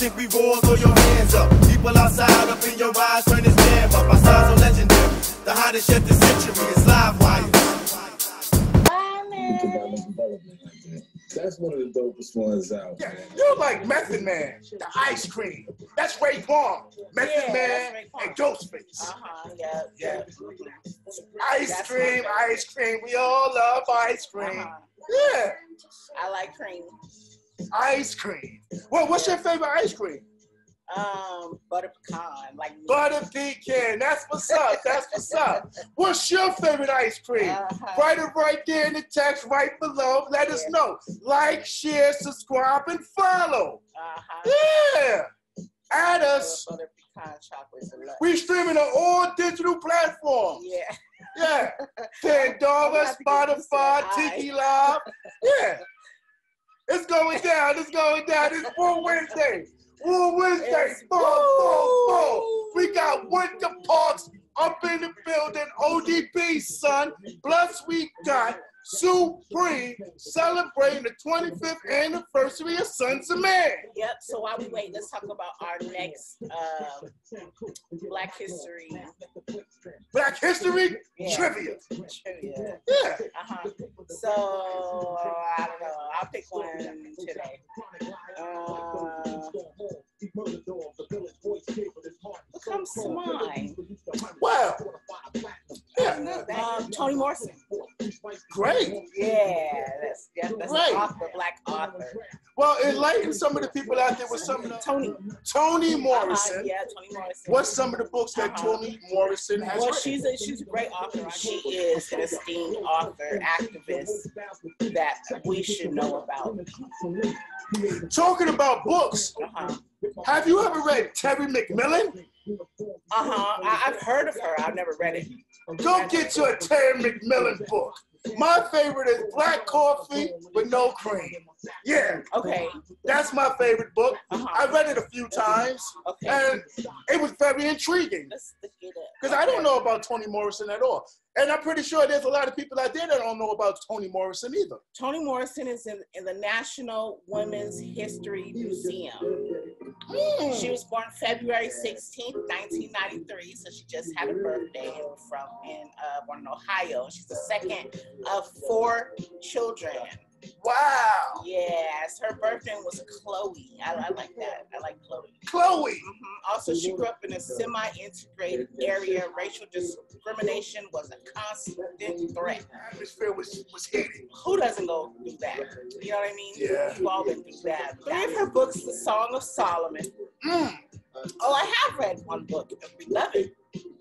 think we roll, throw your hands up. People outside up in your eyes, turn this damn up. Our styles are legendary. The hottest yet this century is live wire. That's one of the dopest ones out. Yeah, you're like Method Man, the ice cream. That's Raekwon. Method Yeah, Man and Ghostface. Uh-huh, yeah, Yeah. yeah. Ice That's cream, ice cream. We all love ice cream. Uh-huh. Yeah, I like cream. Ice cream. Well, what's your favorite ice cream? Um, butter pecan, like me. Butter pecan. That's what's up. That's what's up. What's your favorite ice cream? Uh-huh. Write it right there in the text right below. Let us know. Like, share, subscribe, and follow. Uh-huh. Yeah. Add us. Butter pecan lot. We streaming on all digital platforms. Yeah. Yeah. Pandora, gonna have to get used to Spotify. Tiki Live. Yeah. It's going down. It's going down. It's Full Wednesday. Full Wednesday. Boom, boom, boom. We got Winter Parks up in the building. ODB, son. Plus, we got Supreme celebrating the 25th anniversary of Sunz of Man. Yep. So while we wait, let's talk about our next uh, Black History Black History Yeah. Trivia. trivia. Yeah. Uh-huh. So I don't know. I'll pick one today. Uh, what comes to mind? Wow. Yeah. Um, Toni Morrison. Great. Yeah, that's yeah, that's Right. an author, black author. Well, enlighten some of the people out there with some of the Toni. Toni Uh-huh, Morrison. yeah, Toni Morrison. What's some of the books that Uh-huh. Toni Morrison has Well, written? she's a she's a great author. She is an esteemed author, activist that we should know about. Talking about books, Uh-huh. Have you ever read Terry McMillan? Uh-huh. I, I've heard of her. I've never read it. Go get you a Terry McMillan book. My favorite is Black Coffee with No Cream. Yeah, Okay. that's my favorite book. Uh-huh. I read it a few times, Okay. and it was very intriguing. Let's look it. Because I don't know about Toni Morrison at all. And I'm pretty sure there's a lot of people out there that don't know about Toni Morrison either. Toni Morrison is in, in the National Women's History Museum. Hmm. She was born February 16th, 1993, so she just had a birthday from in uh, born in Ohio. She's the second of four children. Wow. Yes, her birth name was Chloe. I, I like that. I like Chloe. Chloe. Mhm. Also, she grew up in a semi-integrated area. Racial discrimination was a constant threat. Atmosphere was, was heated. Who doesn't go through that? You know what I mean? Yeah. We've all been through that. Three of her books, The Song of Solomon. Mm. Oh, I have read one book, Beloved.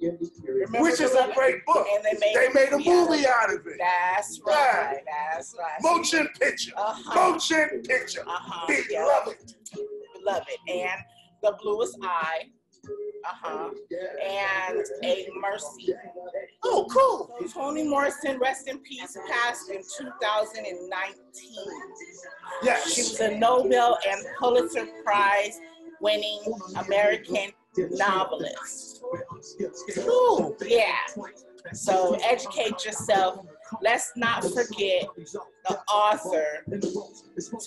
Remember Which is a great book. And they made, They made a movie out of it. That's right. That's right. Motion picture. Uh-huh. Motion picture. Uh-huh. Beloved. Beloved. And The Bluest Eye. Uh-huh. And A Mercy. Oh, cool. Toni Morrison, rest in peace, passed in 2019. Yes. She was a Nobel and Pulitzer Prize winning American novelist. Cool. Yeah. So educate yourself. Let's not forget the author,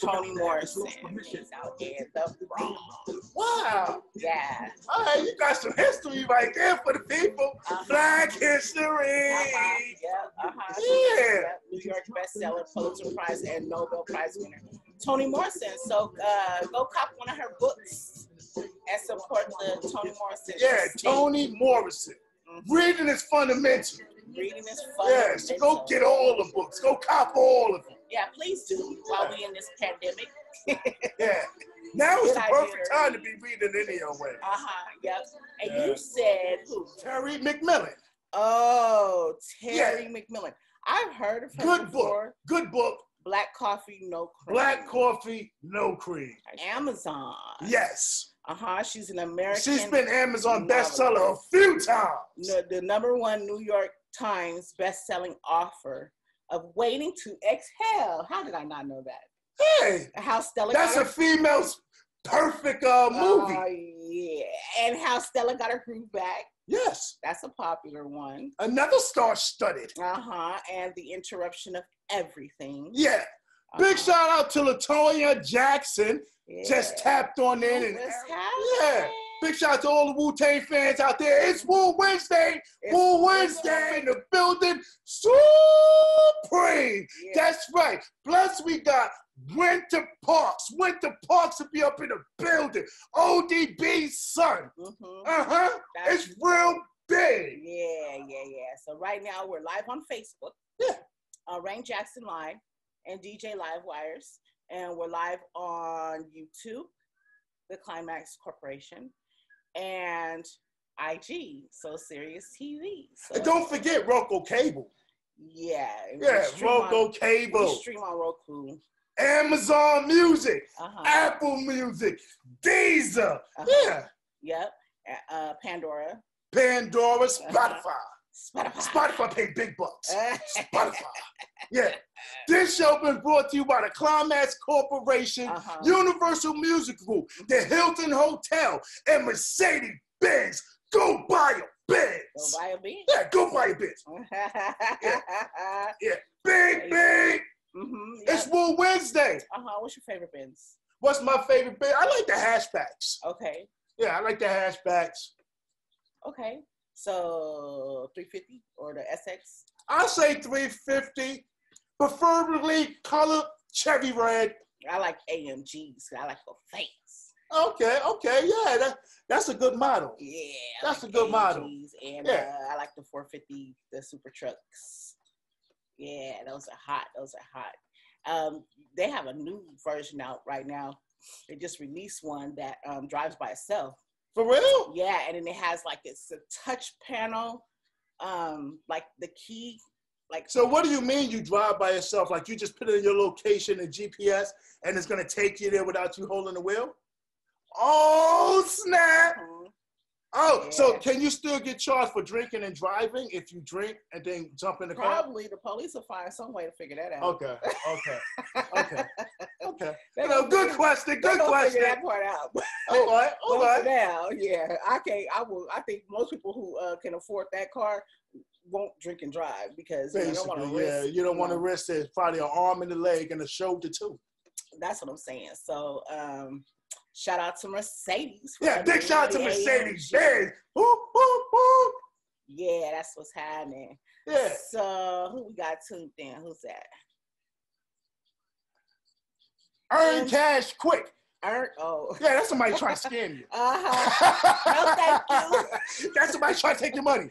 Toni Morrison. She's out there the Bronx. Wow. Yeah. All right, you got some history right there for the people. Uh-huh. Black history. Uh-huh. Yeah. Uh-huh. Yeah. Yeah. New York bestseller, Pulitzer Prize, and Nobel Prize winner. Toni Morrison. So uh, go cop one of her books and support the Toni Morrison. Yeah. Toni Morrison. Reading is fundamental. Reading is fun. Yeah, go get all the books. Go cop all of them. Yeah, please do while we in this pandemic. Yeah. Now is the idea. perfect time to be reading anyway. Uh-huh. Yep. And Yeah. you said who? Terry McMillan. Oh, Terry McMillan. I've heard of her Good book. Good book. Black coffee, no cream. Black coffee, no cream. Amazon. Yes. Uh-huh. She's an American. She's been Amazon novelist. bestseller a few times. the, the number one New York Times best-selling author of Waiting to Exhale. How did I not know that? Hey, How Stella that's got a her, female's perfect uh, movie. Uh, yeah, and how Stella got her groove back. yes. That's a popular one. Another star studded. Uh huh. And the interruption of everything. Yeah. Big shout out to Latoya Jackson. Just tapped on in and yeah. Big shout out to all the Wu Tang fans out there. It's Wu Wednesday. It's Wu Wednesday in the building. Supreme. Yeah. That's right. Plus, we got Winter Parks. Winter Parks will be up in the building. ODB son. Mhm. Uh huh. It's real big. Yeah, yeah, yeah. So right now we're live on Facebook. Yeah. Uh, Rayn Jackson Live and DJ Live Wirez. And we're live on YouTube, the Klymaxx Corporation, and IG, so Sirius TV. So And don't forget Roku Cable. yeah, Yeah, Roku on, Cable. stream on Roku. Amazon Music. Uh-huh. Apple Music. Deezer. Uh-huh. Yeah. Yep. Uh, Pandora. Pandora, Spotify. Spotify. Spotify pay big bucks. Spotify. Yeah. This show been brought to you by the Klymaxx Corporation, Uh-huh. Universal Music Group, the Hilton Hotel, and Mercedes Benz. Go buy a Benz. Go buy a beat. Yeah, go buy a Benz. Big, big. hmm It's Wu Wednesday. Uh-huh. What's your favorite bins? What's my favorite bit? I like the hashbacks. Okay. Yeah, I like the hashbacks. Okay. So 350 or the SX? I say 350, preferably color cherry red. I like AMGs. I like the face. Okay, okay, yeah, that, that's a good model. Yeah. That's like a good model. AMGs And Yeah. uh, I like the 450, the super trucks. Yeah, those are hot. Those are hot. Um, they have a new version out right now. They just released one that um, drives by itself. For real? Yeah, and then it has like it's a touch panel, um, like the key, like So what do you mean you drive by yourself? Like you just put it in your location and GPS and it's gonna take you there without you holding the wheel? Oh snap! Mhm. Oh, so can you still get charged for drinking and driving if you drink and then jump in the car? probably the police will find some way to figure that out. Okay, okay, okay, okay. You know, good figure- question, good gonna question. Figure that part out. All right, all right. now, yeah, I can't. I will. I think most people who uh, can afford that car won't drink and drive because you, don't want to risk. yeah, you don't want to risk it. Probably an arm and a leg and a shoulder too. That's what I'm saying. So, um, shout out to Mercedes. Yeah, big shout out to Mercedes AMG. Whoop, whoop, whoop. Yeah, that's what's happening. Yeah. So who we got tuned in? Who's that? Earn And- cash quick. Ern. Oh. Yeah, that's somebody trying to scam you. Uh-huh. No, thank you. That's somebody trying to take your money.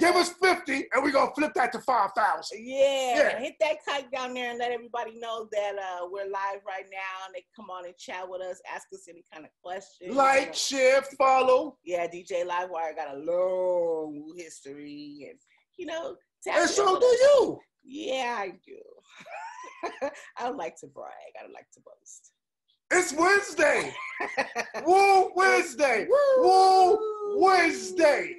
Give us 50 and we're going to flip that to 5,000. Yeah, Yeah. hit that kite down there and let everybody know that uh, we're live right now and they come on and chat with us, ask us any kind of questions. you know. Like, share, follow. yeah, DJ Livewire got a long history and you know, And so do you. Yeah, I do. I don't like to brag. I don't like to boast. It's Wednesday. Wu Wednesday. Wu Wednesday.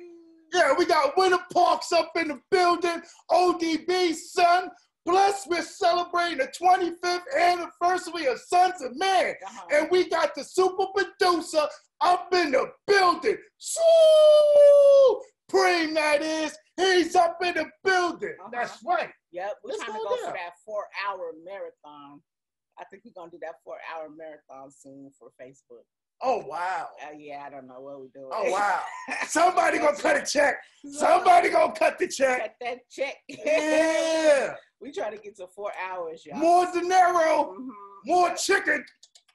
Yeah, we got Winter Parks up in the building. ODB, son. Plus, we're celebrating the 25th anniversary of Sunz of Man. Uh-huh. And we got the super producer up in the building. Supreme, that is. He's up in the building. Uh-huh. That's right. Yep, we're Let's trying to go go for that four-hour marathon. I think we're gonna do that four-hour marathon soon for Facebook. Oh, wow. Uh, yeah, I don't know what we're doing. Oh, wow. Somebody gonna cut a check. Somebody gonna cut the check. cut that check. Yeah. we try to get to four hours, y'all. More dinero. Mhm. More chicken.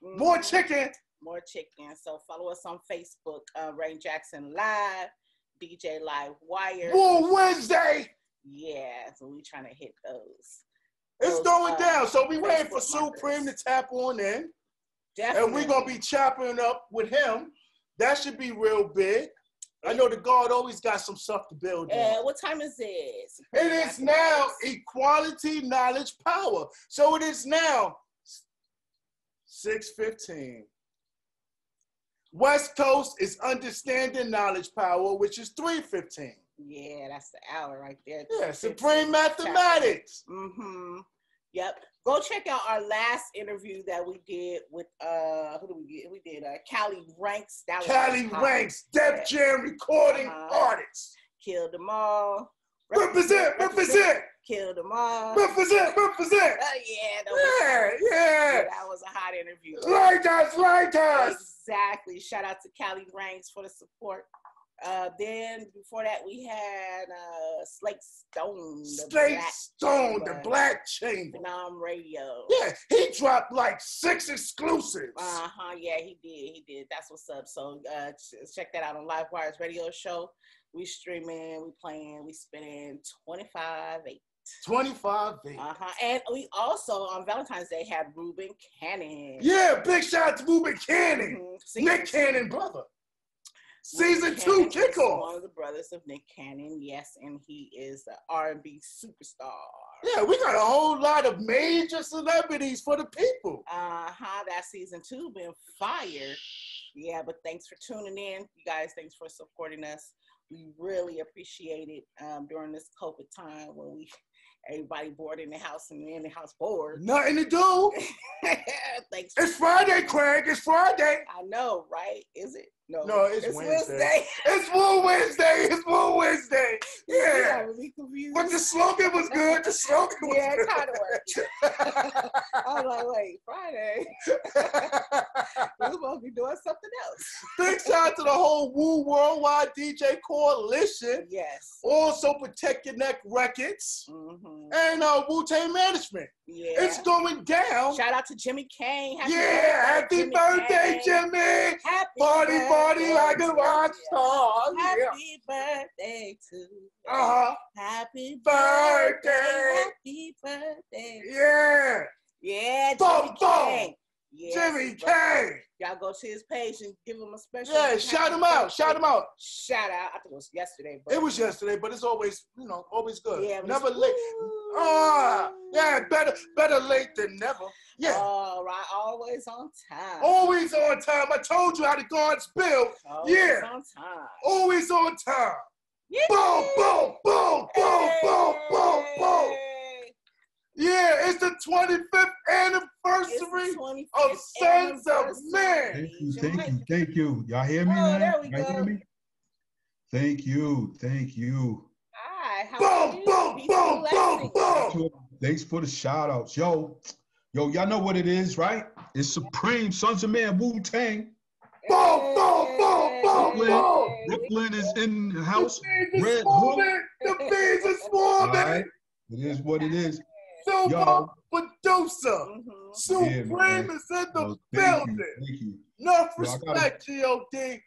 More Mhm. chicken. More chicken. So follow us on Facebook, uh, Rayn Jackson Live, DJ Live Wire. More Wednesday. Yeah, so we trying to hit those. It's going uh, down. So we waiting for Supreme to tap on in. Definitely. And we're gonna be chopping up with him. That should be real big. I know the guard always got some stuff to build Yeah, Uh, what time is this? It is now equality, knowledge, power. So it is now 615. West Coast is understanding knowledge power, which is 315. Yeah, that's the hour right there. Yeah, supreme mathematics. Mm-hmm. Yep. Go check out our last interview that we did with uh who did we get? We did uh Cali Ranks. That was Cali. Ranks, Def Jam recording Uh-huh. artists. Kill them all. Represent, represent, Kill them all. represent, represent. Uh, yeah, that was, Yeah, yeah, yeah. that was a hot interview. Like us. Exactly. Shout out to Callie Ranks for the support. Uh, then before that, we had uh, Slate Stone. the Slate Black Stone, the Chamber, Black Chamber. Phenom Radio. Yeah, he dropped like six exclusives. Uh huh. Yeah, he did. He did. That's what's up. So uh, ch- check that out on Live Wirez Radio Show. We streaming, we playing, we twenty five eight. 25 feet. Uh huh. And we also on Valentine's Day had Ruben Cannon. Yeah, big shout out to Ruben Cannon. Mhm. Season Nick. Cannon, brother. Season two is One of the brothers of Nick Cannon, yes, and he is the R&B superstar. Yeah, we got a whole lot of major celebrities for the people. Uh huh. That season two been fire. Yeah, but thanks for tuning in, you guys. Thanks for supporting us. We really appreciate it um, during this COVID time when we everybody bored in the house and in the house bored. Nothing to do. thanks. It's Friday, Craig. It's Friday. I know, right? Is it? No, No, it's Wednesday. Wednesday. It's Wu Wednesday. It's Wu Wednesday. Yeah. confused. But the slogan was good. The slogan was yeah, it good. kind of worked. I was like, wait, Friday. We're supposed to be doing something else. Big shout out to the whole Wu Worldwide DJ Coalition. Yes. Also, Protect Your Neck Records hmm and uh, Wu Tang Management. Yeah. It's going down. Shout out to Jimmy Kane. yeah, happy Jimmy birthday, Kane. Jimmy. Happy Party, party birthday like a rock star. Yeah. Happy birthday to you. Uh-huh. Happy Birthday. birthday. Happy birthday. Yeah. Yeah, Boom, Jimmy boom. Kane. Yes, Jimmy K. Y'all go to his page and give him a special. Yeah, shout him out. Shout him out. Shout out. I think it was yesterday. But It was yesterday, but it's always, you know, always good. Yeah, never late. Ah, yeah, better, better late than never. Yeah, All right, always on time. always on time. I told you how the God's built. Always yeah. on time. Always on time. Yeah. Boom, boom, boom, boom, boom, boom, boom. Hey. Yeah, it's the 25th anniversary. the 25th of Sons of anniversary. Man. Thank you, thank you, thank you. Y'all hear me Oh, now? there we Y'all go. me? Thank you, thank you. Hi, how are Boom, you? boom, Peace boom, boom, boom. Thanks for the shout outs. Yo, yo, y'all know what it is, right? It's Supreme Sunz of Man Wu Tang. Boom, boom, boom, boom, boom. Brooklyn is in the house. The bees Red are swarming. The bees are All swarming. right. It is what it is. Super Yo. producer. Mhm. Supreme man. is in the Yo, building. you. Thank you. Enough Yo, I gotta- respect, G.O.D.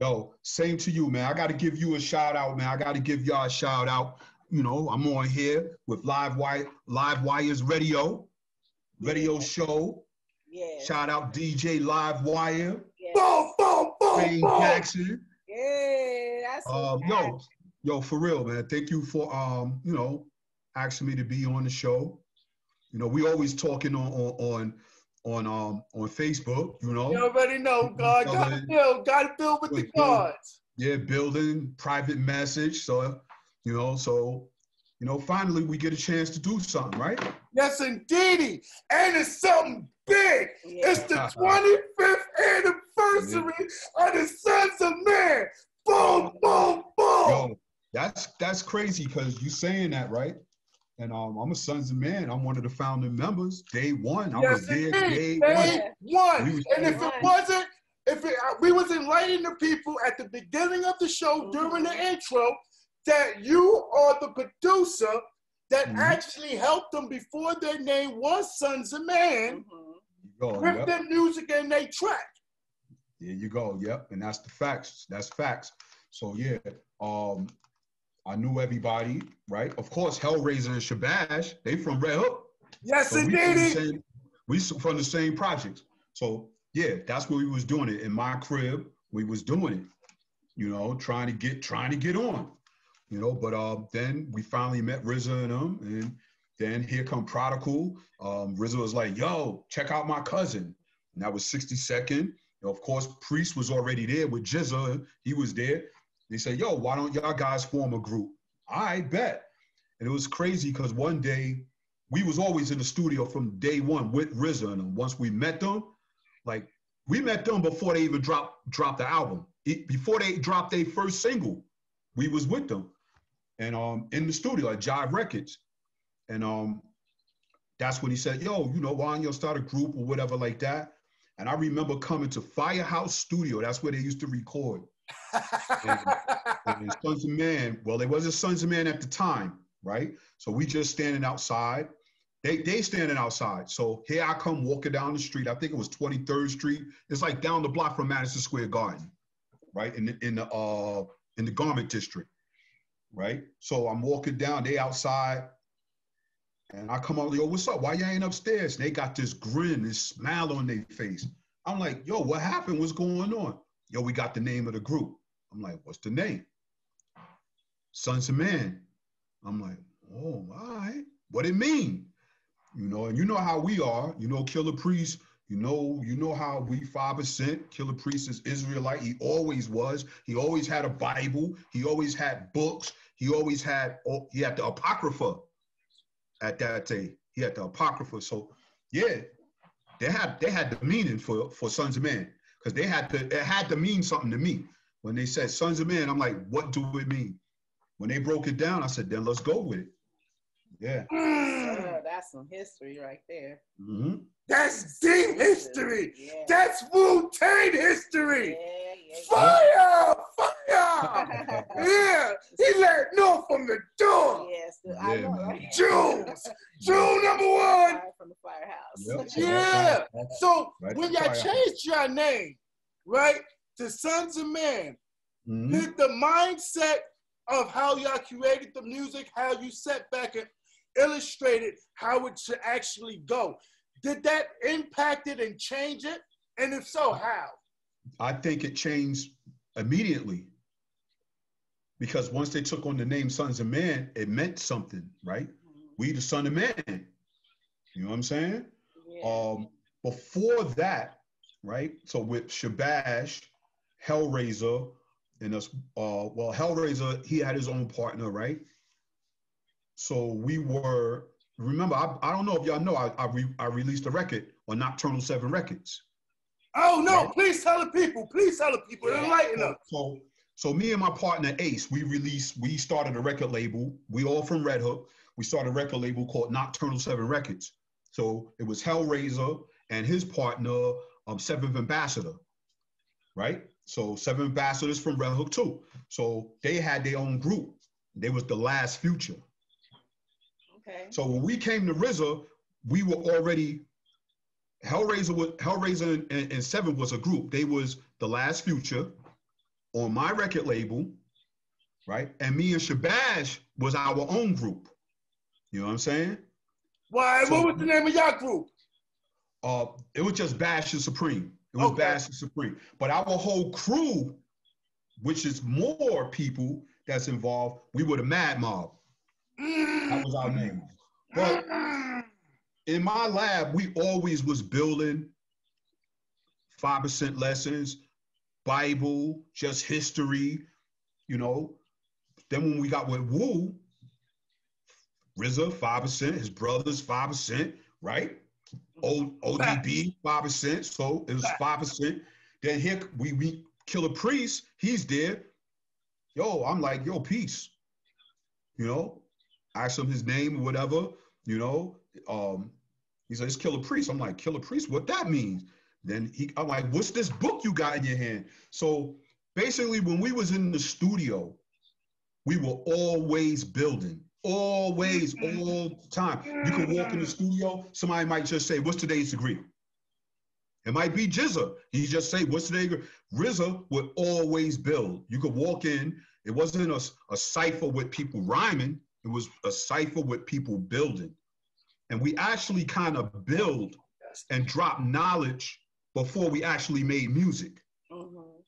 Yo, same to you, man. I got to give you a shout out, man. I got to give y'all a shout out. You know, I'm on here with Live Wire, Live Wirez Radio, radio show. Yeah. Shout out DJ Live Wire, yeah. Boom, boom, boom, Wayne boom. Jackson. Yeah, that's Um, yo, yo, for real, man. Thank you for um, you know, asking me to be on the show. You know, we always talking on on on on um on Facebook. You know, You already know, God. Gotta build. Gotta build with the With build. gods. yeah, building private message. So, you know, so you know, finally we get a chance to do something, right? Yes, indeedy. And it's something big. Yeah. It's the 25th anniversary of the Sunz of Man. Boom, boom, boom. Yo, that's that's crazy because you saying that, right? And um, I'm a Sunz of Man. I'm one of the founding members. Day one, I was Yes, there day indeed. one. One. And if it wasn't, if it, uh, we was enlightening the people at the beginning of the show during the intro that you are the producer that Mhm. actually helped them before their name was Sunz of Man Mhm. Yo, with yep. their music and they track. There you go. Yep. And that's the facts. That's facts. So yeah, um, I knew everybody, right? Of course, Hell Razah and Shabazz, they from Red Hook. Yes, So we from the same, we from the same projects. So yeah, that's where we was doing it. In my crib, we was doing it. You know, trying to get trying to get on. You know, but um, then we finally met RZA and them, and then here come Prodigal. Um, RZA was like, "Yo, check out my cousin," and that was 60 Second. Of course, Priest was already there with GZA. He was there. They said, "Yo, why don't y'all guys form a group?" I bet. And it was crazy because one day we was always in the studio from day one with RZA, and once we met them, like we met them before they even dropped dropped the album. It- before they dropped their first single, we was with them. and um in the studio at Jive Records, and um that's when he said, "Yo, you know, why don't you start a group or whatever like that?" And I remember coming to Firehouse Studio. That's where they used to record. And, and Sunz of Man. Well, they wasn't Sunz of Man at the time, right? So we just standing outside. They they standing outside. So here I come walking down the street. I think it was 23rd Street. It's like down the block from Madison Square Garden, right? In the in the uh in the garment district, right? So I'm walking down. They outside. And I come out, yo, what's up? Why you ain't upstairs? And they got this grin, this smile on their face. I'm like, yo, what happened? What's going on? Yo, we got the name of the group. I'm like, what's the name? Sunz of Man. I'm like, oh, right. What it mean? You know, and you know how we are. You know, Killah Priest. You know, you know how we five percent. Killah Priest is Israelite. He always was. He always had a Bible. He always had books. He always had. oh, He had the Apocrypha. At that day, he had the Apocrypha. So, yeah, they had they had the meaning for for Sunz of Man because they had to it had to mean something to me when they said Sunz of Man. I'm like, what do it mean? When they broke it down, I said, then let's go with it. Yeah. Uh, that's some history right there. hmm That's deep history. Yeah. That's Wu Tang history. Yeah, yeah, Fire! Fire! Yeah. Yeah, he let know from the door. yes, I Yeah, know, man. right? Jules, June number one. From the firehouse. Yep. Yeah. So Right when y'all fire. changed your name, right, to Sunz of Man, Mhm. did the mindset of how y'all created the music, how you set back and illustrated how it should actually go, did that impact it and change it? And if so, how? I think it changed immediately because once they took on the name Sunz of Man, it meant something, right? We the Son of Man. You know what I'm saying? Yeah. Um, before that, right? So with Shabazz, Hellraiser, and us, uh, well, Hell Razah, he had his own partner, right? So we were. Remember, I, I don't know if y'all know, I I, re, I released a record on Nocturnal Seven Records. Oh no, Right. please tell the people, please tell the people, Yeah. enlighten us. So, so me and my partner Ace, we released, we started a record label. We all from Red Hook. We started a record label called Nocturnal Seven Records. So it was Hell Razah and his partner, um, Seventh Ambassador, right? So Seven Ambassadors from Red Hook too. So they had their own group. They was the last future. okay. So when we came to RZA, we were already Hell Razah was Hell Razah and, and, and Seven was a group. They was the last future on my record label, right? And me and Shabazz was our own group. You know what I'm saying? Why? So- what was the name of your group? Uh, it was just Bash and Supreme. It was Okay. Bash and Supreme. But our whole crew, which is more people that's involved, we were the Mad Mob. That was our name. But in my lab, we always was building five percent lessons, Bible, just history, you know. Then when we got with Wu, RZA five percent, his brothers five percent, right? ODB five percent, so it was five percent. Then here we we kill a Priest, he's there. Yo, I'm like, yo, peace. You know, ask him his name or whatever. You know, um, he said, it's Killah Priest. I'm like, Killah Priest, what that means? Then he, I'm like, what's this book you got in your hand? So basically, when we was in the studio, we were always building, always, mm-hmm. all the time. You could walk in the studio, somebody might just say, what's today's degree? It might be GZA. He just say, what's today's degree? RZA would always build. You could walk in, it wasn't a, a cipher with people rhyming, it was a cipher with people building. And we actually kind of build and drop knowledge before we actually made music, Mhm.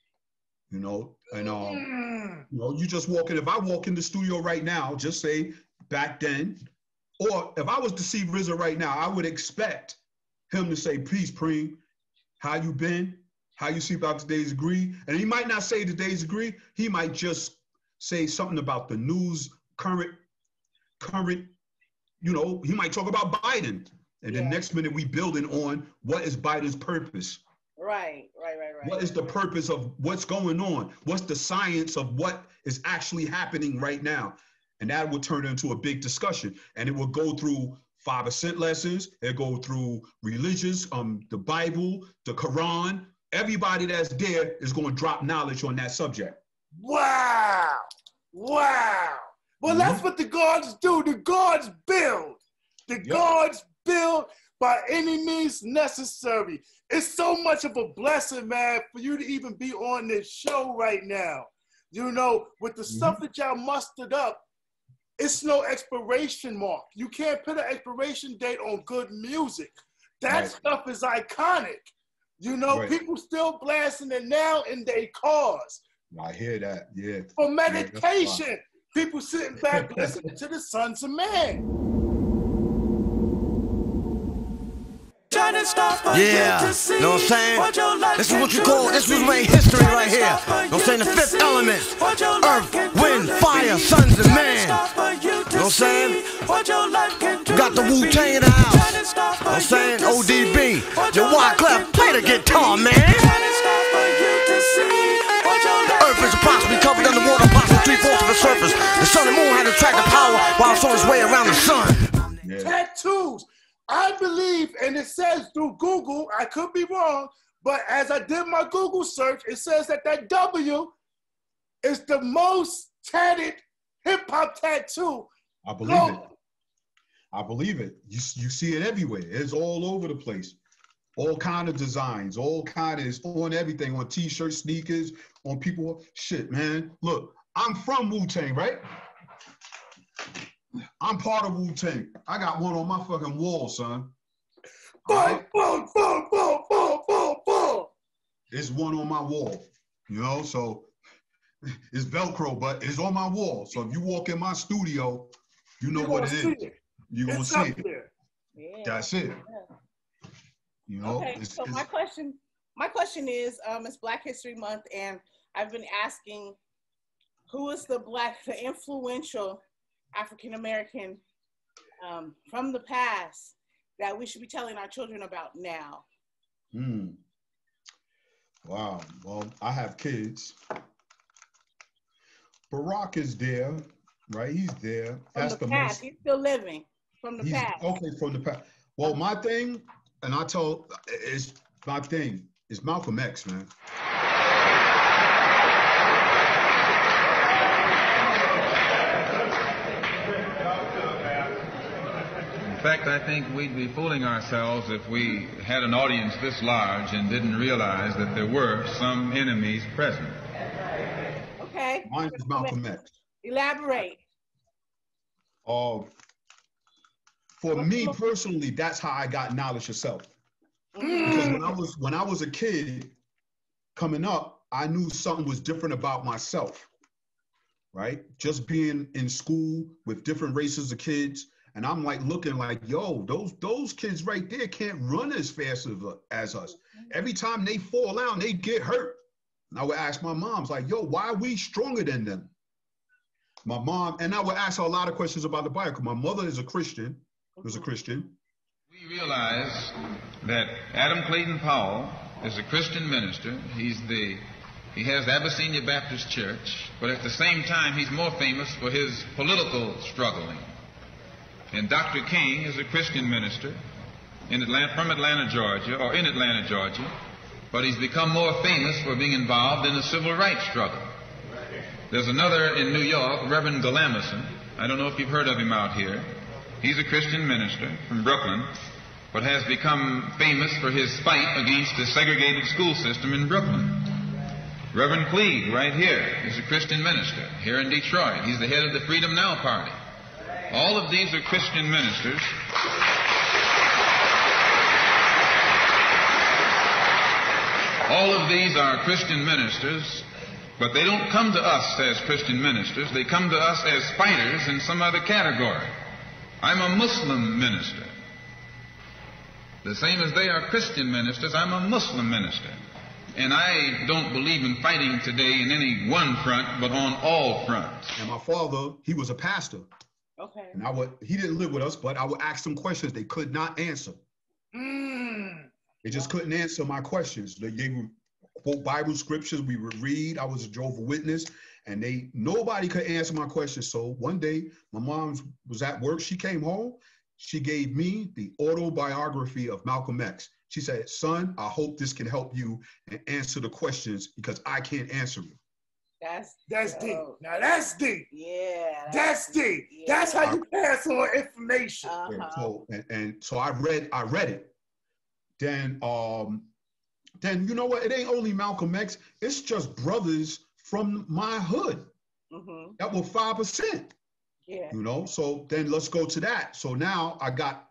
you know? And um, you know, you just walk in. If I walk in the studio right now, just say back then, or if I was to see RZA right now, I would expect him to say, "Peace, Preem. How you been? How you see about today's degree?" And he might not say today's degree. He might just say something about the news, current, current. You know, he might talk about Biden, and Yeah. the next minute we building on what is Biden's purpose. Right, right, right, right. What is the purpose of what's going on? What's the science of what is actually happening right now? and that would turn into a big discussion, and it will go through five cent lessons. it'll go through religious, um, the Bible, the Quran. Everybody that's there is going to drop knowledge on that subject. Wow. Wow. Well, Mhm. that's what the gods do. The gods build. The Yep. gods build by any means necessary. It's so much of a blessing, man, for you to even be on this show right now. You know, with the stuff mm-hmm. that y'all mustered up, it's no expiration mark. You can't put an expiration date on good music. That Right. stuff is iconic. You know, Right. people still blasting it now in their cars I hear that. Yeah. for Yeah, meditation. People sitting back listening to the Sunz of Man. Yeah, know what I'm saying? This is what you call, this was made history right here. Know what I'm saying? The fifth element earth, wind, fire, sons and man. Know what I'm saying? You got the Wu Tang in the house. Know what I'm saying? ODB, your Wyclef, play the guitar, man. Earth is approximately covered underwater, approximately three fourths of the surface. The sun and moon had attractive power while it's on its way around the sun. Yeah. Tattoos. I believe, and it says through Google, I could be wrong, but as I did my Google search, it says that that W is the most tatted hip hop tattoo. I believe it. I believe it. You, you see it everywhere. It's all over the place. All kind of designs, all kind of, it's on everything, on t-shirts, sneakers, on people. Shit, man. Look, I'm from Wu-Tang, right? I'm part of Wu-Tang. I got one on my fucking wall, son. All right? Boom, boom, boom, boom, boom, boom. It's one on my wall, you know. So it's Velcro, but it's on my wall. So if you walk in my studio, you know You what it is. it. You're gonna see it. Yeah. That's it. You know. Okay, it's- so it's- my question, my question is, um, it's Black History Month, and I've been asking, who is the black, the influential African American um, from the past that we should be telling our children about now? Hmm. Wow. Well, I have kids. Barack is there, right? He's there. From That's the the past, most. he's still living. From the He's past. okay from the past. Well, my thing, and I told, is my thing is Malcolm X, man. Fact, I think we'd be fooling ourselves if we had an audience this large and didn't realize that there were some enemies present. Okay. Mine is Malcolm X. Elaborate. Uh, for me personally, that's how I got knowledge of self. Because when I was when I was a kid coming up, I knew something was different about myself. Right? Just being in school with different races of kids, and I'm like looking like, yo, those those kids right there can't run as fast as, as us. Mm-hmm. Every time they fall down, they get hurt. And I would ask my moms, like, yo, why are we stronger than them? My mom, and I would ask her a lot of questions about the Bible. 'cause My mother is a Christian, was a Christian. We realize that Adam Clayton Powell is a Christian minister. He's the he has the Abyssinia Baptist Church, but at the same time he's more famous for his political struggling. And Dr. King is a Christian minister in Atlanta, from Atlanta, Georgia, or in Atlanta, Georgia, but he's become more famous for being involved in the civil rights struggle. There's another in New York, Reverend Galamison. I don't know if you've heard of him out here. He's a Christian minister from Brooklyn, but has become famous for his fight against the segregated school system in Brooklyn. Reverend Cleage, right here, is a Christian minister here in Detroit. He's the head of the Freedom Now Party. All of these are Christian ministers. All of these are Christian ministers, but they don't come to us as Christian ministers. They come to us as fighters in some other category. I'm a Muslim minister. The same as they are Christian ministers, I'm a Muslim minister. And I don't believe in fighting today in any one front, but on all fronts. And my father, he was a pastor. Okay. And I would, he didn't live with us, but I would ask them questions they could not answer. Mm. They just couldn't answer my questions. They, they were quote Bible scriptures. We would read. I was a Jehovah Witness, and they nobody could answer my questions. So one day, my mom was at work. She came home. She gave me the autobiography of Malcolm X. She said, "Son, I hope this can help you and answer the questions because I can't answer them." That's That's deep. Now that's deep. Yeah. That's deep. Yeah. That's how you pass on information. And Uh-huh. so and, and so I read I read it. Then um then you know what? It ain't only Malcolm X. It's just brothers from my hood hmm that were five percent. Yeah. You know. So then let's go to that. So now I got,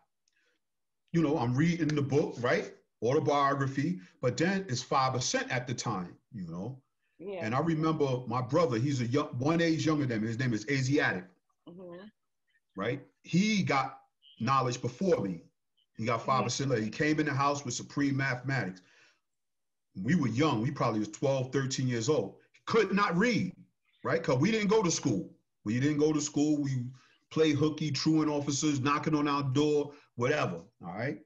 you know, I'm reading the book, right? Autobiography, but then it's five percent at the time. You know. Yeah. And I remember my brother. He's a young, one age younger than me. His name is Asiatic. hmm right? He got knowledge before me. He got 5 percent later. He came in the house with supreme mathematics. We were young. We probably was 12, 13 years old. Could not read, right? Because we didn't go to school. We didn't go to school. We play hooky, truant officers, knocking on our door, whatever. All right.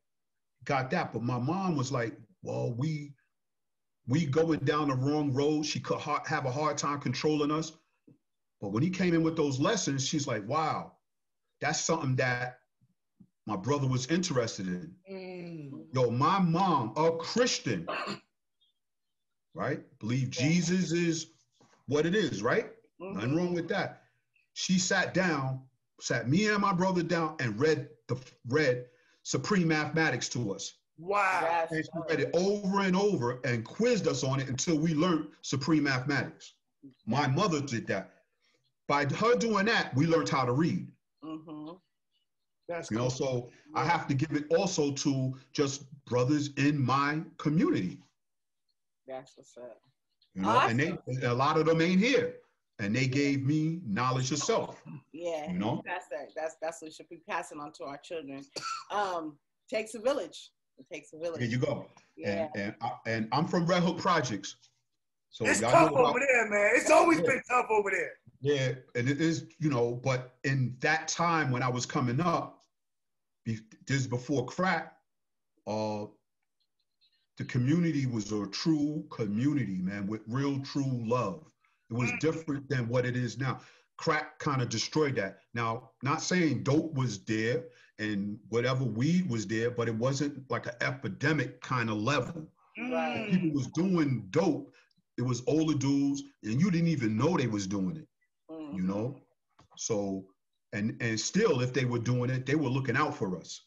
Got that. But my mom was like, well, we we going down the wrong road. She could ha- have a hard time controlling us. But when he came in with those lessons, she's like, wow, that's something that my brother was interested in. Mm. Yo, my mom, a Christian, right? Believe Jesus is what it is, right? Nothing Mm-hmm. wrong with that. She sat down, sat me and my brother down, and read the read Supreme Mathematics to us. Wow. That's And she read it over and over and quizzed us on it until we learned Supreme Mathematics. My mother did that. By her doing that, we learned how to read. Mm-hmm. That's You know, cool. so I have to give it also to just brothers in my community. That's what's up. You know, and they a lot of them ain't here. And they gave me knowledge of self. Yeah. You know? That's that. That's that's what we should be passing on to our children. Um, takes a village. It takes a village. There you go. Yeah. And and I, and I'm from Red Hook Projects. So It's y'all tough know over there, man. It's always Yeah. been tough over there. Yeah, and it is, you know, but in that time when I was coming up, be- this is before crack, uh, the community was a true community, man, with real true love. It was different than what it is now. Crack kind of destroyed that. Now, not saying dope was there and whatever weed was there, but it wasn't like an epidemic kind of level Right. people was doing dope. It was older dudes, and you didn't even know they was doing it. Mhm. You know, so and and still, if they were doing it, they were looking out for us.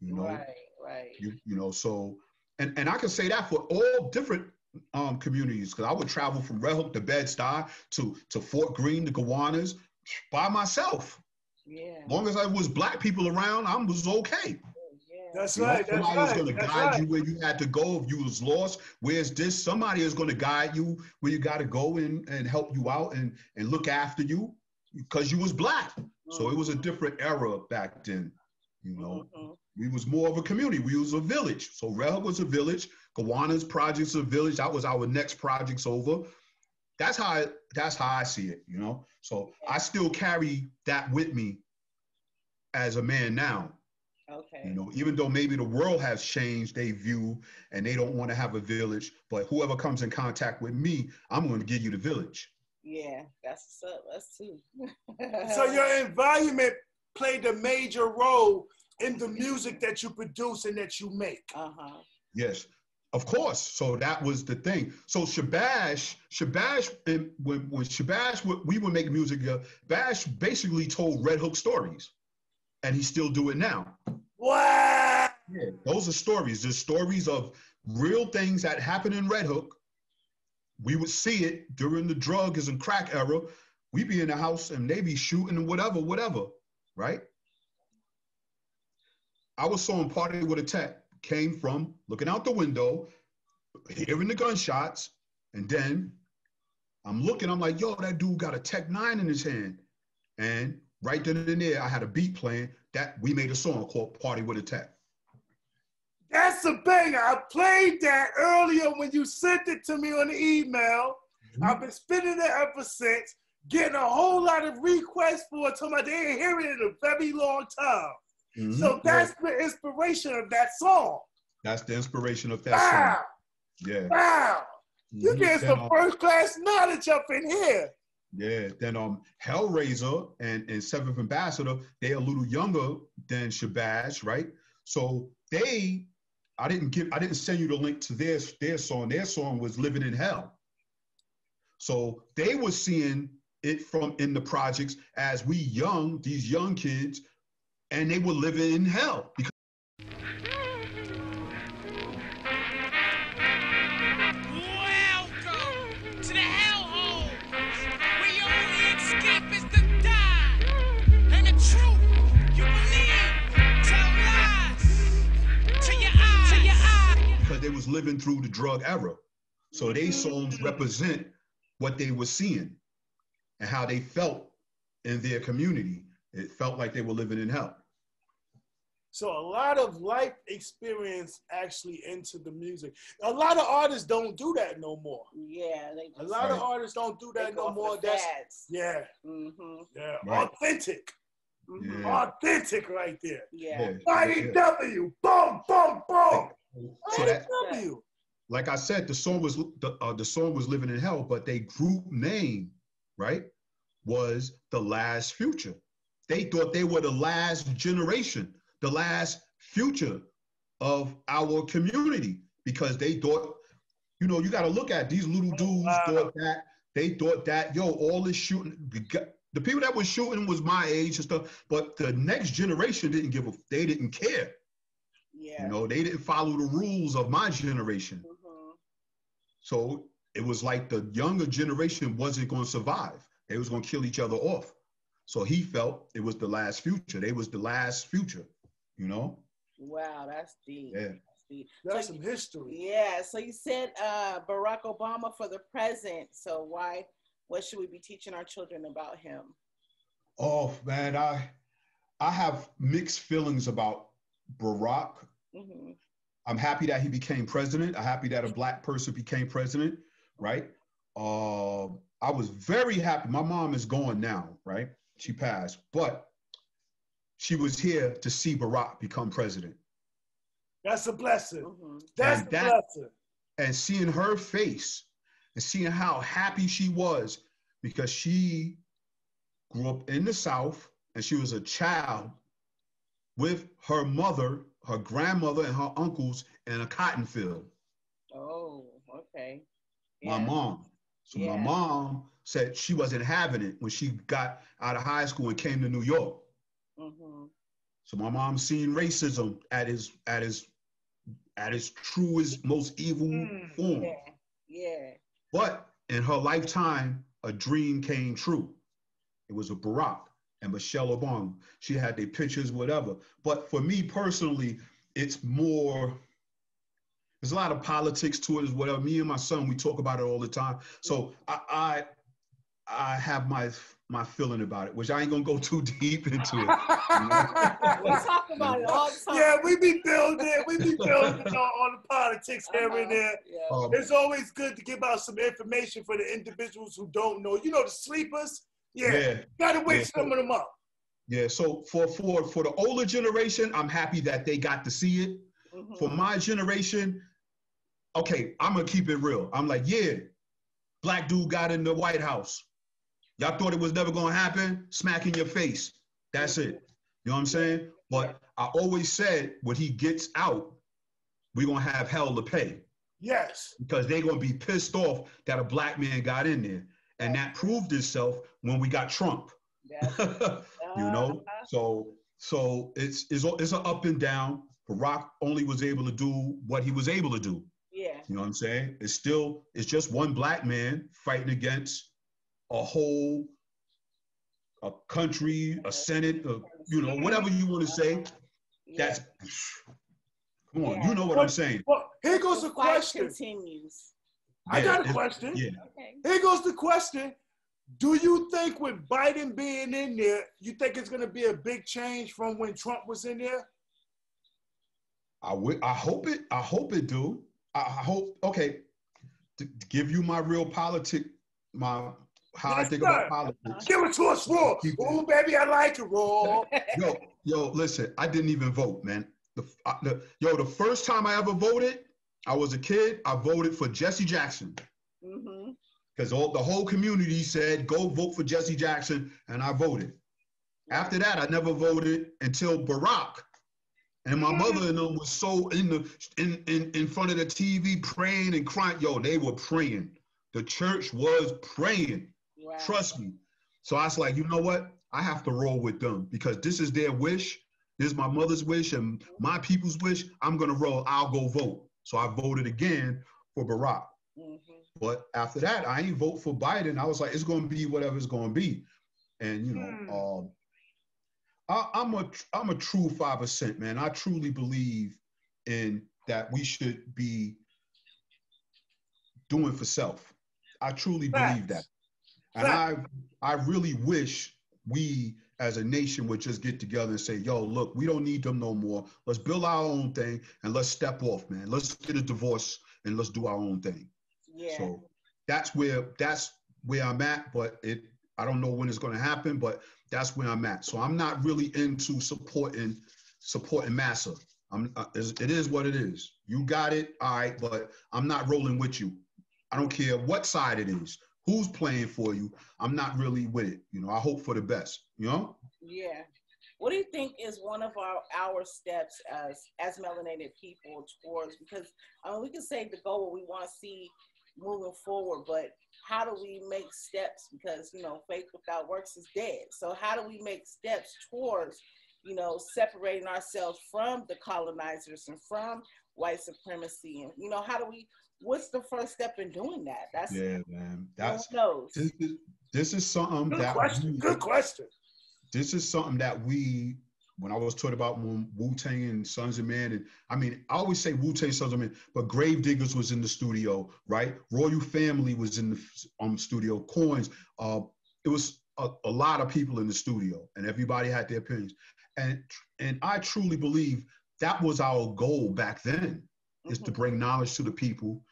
You know, Right. Right. you you know. So and and I can say that for all different um communities because I would travel from Red Hook to Bed Stuy to to Fort Greene to Gowanus by myself. Yeah. Long as I was black people around, I was okay. Yeah. That's You know, right. That's somebody was right. going to That's guide right. you where you had to go if you was lost. Where's this? Somebody is going to guide you where you got to go and, and help you out and, and look after you because you was black. So it was a different era back then. You know, Mhm. we was more of a community. We was a village. So Red Hook was a village. Gowanus projects a village. That was our next projects over. That's how I, that's how I see it. You know. So I still carry that with me as a man now. Okay. You know, even though maybe the world has changed their view and they don't want to have a village, but whoever comes in contact with me, I'm going to give you the village. Yeah. That's what's up. That's two. So your environment played a major role in the music that you produce and that you make. Uh huh. Yes, of course. So that was the thing. So Shabazz, Shabazz, and when when Shabazz, we would make music. Uh, Bash basically told Red Hook stories, and he still do it now. Wow. Yeah, those are stories. There's stories of real things that happen in Red Hook. We would see it during the drugs and crack era. We be in the house and they be shooting and whatever, whatever, right? I was sawing party with a tech came from looking out the window, hearing the gunshots, and then I'm looking, I'm like, yo, that dude got a Tech 9 in his hand. And right then and there, I had a beat playing that we made a song called Party with a Tech. That's a banger. I played that earlier when you sent it to me on the email. Mm-hmm. I've been spinning it ever since, getting a whole lot of requests for it. Talking about they ain't hearing it in a very long time. Mhm. So that's the inspiration of that song. That's the inspiration of that Wow. song. Yeah. Wow. You Mhm. get some um, first class knowledge up in here. Yeah, then um Hell Razah and, and Seventh Ambassador, they a little younger than Shabazz, right? So they I didn't give I didn't send you the link to their their song. Their song was Living in Hell. So they were seeing it from in the projects as we young, these young kids, and they were living in hell because Welcome to the hellhole, where your only escape is to die. And the truth you believe, to your eyes. To your eyes. because they was living through the drug era. So they songs represent what they were seeing and how they felt in their community. It felt like they were living in hell. So a lot of life experience actually into the music. A lot of artists don't do that no more. Yeah, they A lot of artists don't do that go no more. That's fads. yeah, Mm-hmm. yeah, Right. authentic, Mm-hmm. Yeah. authentic right there. Yeah. IDW, boom, boom, boom. So that, IDW. like I said, the song was the, uh, the song was living in hell, but they group name, right, was the last future. They thought they were the last generation, the last future of our community because they thought, you know, you got to look at these little dudes Wow. thought that they thought that yo, all this shooting, the people that was shooting was my age and stuff, but the next generation didn't give a, they didn't care. Yeah. You know, they didn't follow the rules of my generation. Mhm. So it was like the younger generation wasn't going to survive. They was going to kill each other off. So he felt it was the last future. They was the last future, you know? Wow, that's deep. Yeah. That's deep. That's So some history. Yeah, so you said uh, Barack Obama for the present. So why? What should we be teaching our children about him? Oh man, I I have mixed feelings about Barack. hmm I'm happy that he became president. I'm happy that a black person became president, right? Uh, I was very happy. My mom is gone now, right? She passed, but she was here to see Barack become president. That's a blessing. hmm That's And a that- blessing. and seeing her face and seeing how happy she was because she grew up in the South and she was a child with her mother, her grandmother, and her uncles in a cotton field. Oh, okay. My mom. So Yeah. my mom said she wasn't having it when she got out of high school and came to New York. Hmm So my mom seen racism at his at his at his truest, most evil Mm, form. Yeah. Yeah. But in her lifetime, a dream came true. It was a Barack and Michelle Obama. She had their pictures, whatever. But for me personally, it's more, there's a lot of politics to it, is whatever. Me and my son, we talk about it all the time. So I I, I have my my feeling about it, which I ain't gonna go too deep into it. we talk about it all the time. yeah, we be building, it, we be building on, on the politics here and Uh-huh. there. Yeah. Um, It's always good to give out some information for the individuals who don't know. You know the sleepers? Yeah. yeah. Gotta wake Yeah. some of them up. Yeah, so for for for the older generation, I'm happy that they got to see it. Mhm. For my generation, okay, I'm gonna keep it real. I'm like, yeah, black dude got in the White House. Y'all thought it was never gonna happen? Smack in your face. That's it. You know what I'm saying? But I always said when he gets out, we're gonna have hell to pay Yes. because they're gonna be pissed off that a black man got in there. And that proved itself when we got Trump. That's- you know Uh-huh. so so it's it's it's an up and down barack only was able to do what he was able to do Yeah. you know what i'm saying it's still it's just one black man fighting against a whole a country a senate a, you know whatever you want to say that's come on Yeah. you know what i'm saying Well, here goes the The question. continues. I Yeah, got a question. yeah Okay. Here goes the question. Do you think with Biden being in there, you think it's gonna be a big change from when Trump was in there? I would. I hope it. I hope it do. I, I hope. Okay, to, to give you my real politic, my how I Yes, think sir. about politics. Give it to us raw. Oh, baby, I like it raw. Yo, yo, listen. I didn't even vote, man. The, I, the yo, the first time I ever voted, I was a kid. I voted for Jesse Jackson. Mm-hmm. because all the whole community said go vote for Jesse Jackson, and I voted. After that, I never voted until Barack. And my mm-hmm. mother and them was so in the in, in in front of the TV praying and crying. Yo, they were praying. The church was praying. Wow. Trust me. So I was like, you know what? I have to roll with them because this is their wish. This is my mother's wish and my people's wish. I'm gonna roll. I'll go vote. So I voted again for Barack. Mhm. But after that, I ain't vote for Biden. I was like, it's gonna be whatever it's gonna be. And you know, Hmm. um, I, I'm a I'm a true five percent man. I truly believe in that we should be doing for self. I truly believe that. And I I really wish we as a nation would just get together and say, yo, look, we don't need them no more. Let's build our own thing and let's step off, man. Let's get a divorce and let's do our own thing. Yeah. So that's where that's where I'm at, but it I don't know when it's going to happen, but that's where I'm at. So I'm not really into supporting supporting Massa. I'm uh, it is what it is. You got it, all right, but I'm not rolling with you. I don't care what side it is, who's playing for you. I'm not really with it. You know, I hope for the best. You know, Yeah. What do you think is one of our our steps as as melanated people towards because I mean we can say the goal we want to see moving forward, but how do we make steps because you know faith without works is dead. So how do we make steps towards you know separating ourselves from the colonizers and from white supremacy and you know how do we what's the first step in doing that? That's yeah, man. That's one knows. this is, this is something Good that question. we- Good question. this is something that we when I was taught about Wu Tang and Sunz of Man, and I mean, I always say Wu Tang Sunz of Man, but Grave Diggers was in the studio, right? Royal Family was in the um, studio, Coins. Uh, it was a, a lot of people in the studio, and everybody had their opinions. And and I truly believe that was our goal back then, is to Mhm. bring knowledge to the people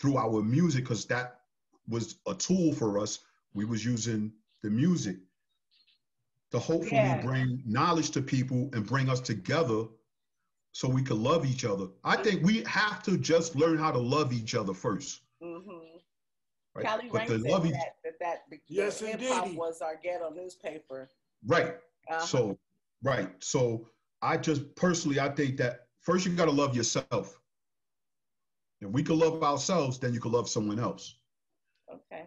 through our music, because that was a tool for us. We was using the music to hopefully Yeah. bring knowledge to people and bring us together so we could love each other. I think we have to just learn how to love each other first. Mm-hmm. Right? Callie but Rain the love each that, that, that the, Yes, hip hop was our ghetto newspaper. right. Uh-huh. So right. So I just personally I think that first you gotta love yourself. If we could love ourselves, then you could love someone else. okay.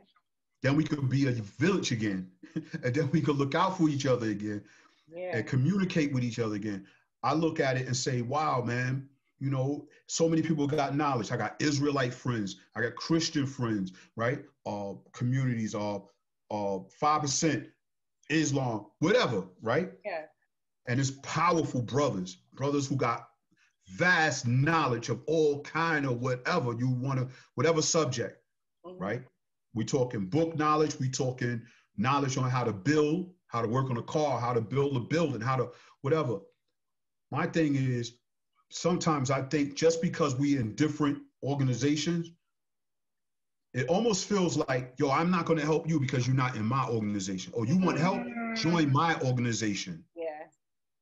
Then we could be a village again. and then we could look out for each other again. Yeah. and communicate with each other again. I look at it and say, wow, man, you know, so many people got knowledge. I got Israelite friends, I got Christian friends, right? Uh, communities, uh, uh, 5% Islam, whatever, right? Yeah. And it's powerful brothers, brothers who got vast knowledge of all kind of whatever you want to, whatever subject Mhm. right? We talking book knowledge, we talking knowledge on how to build, how to work on a car, how to build a building, how to whatever. My thing is sometimes I think just because we in different organizations, it almost feels like, yo, I'm not going to help you because you're not in my organization. Or you want help, join my organization.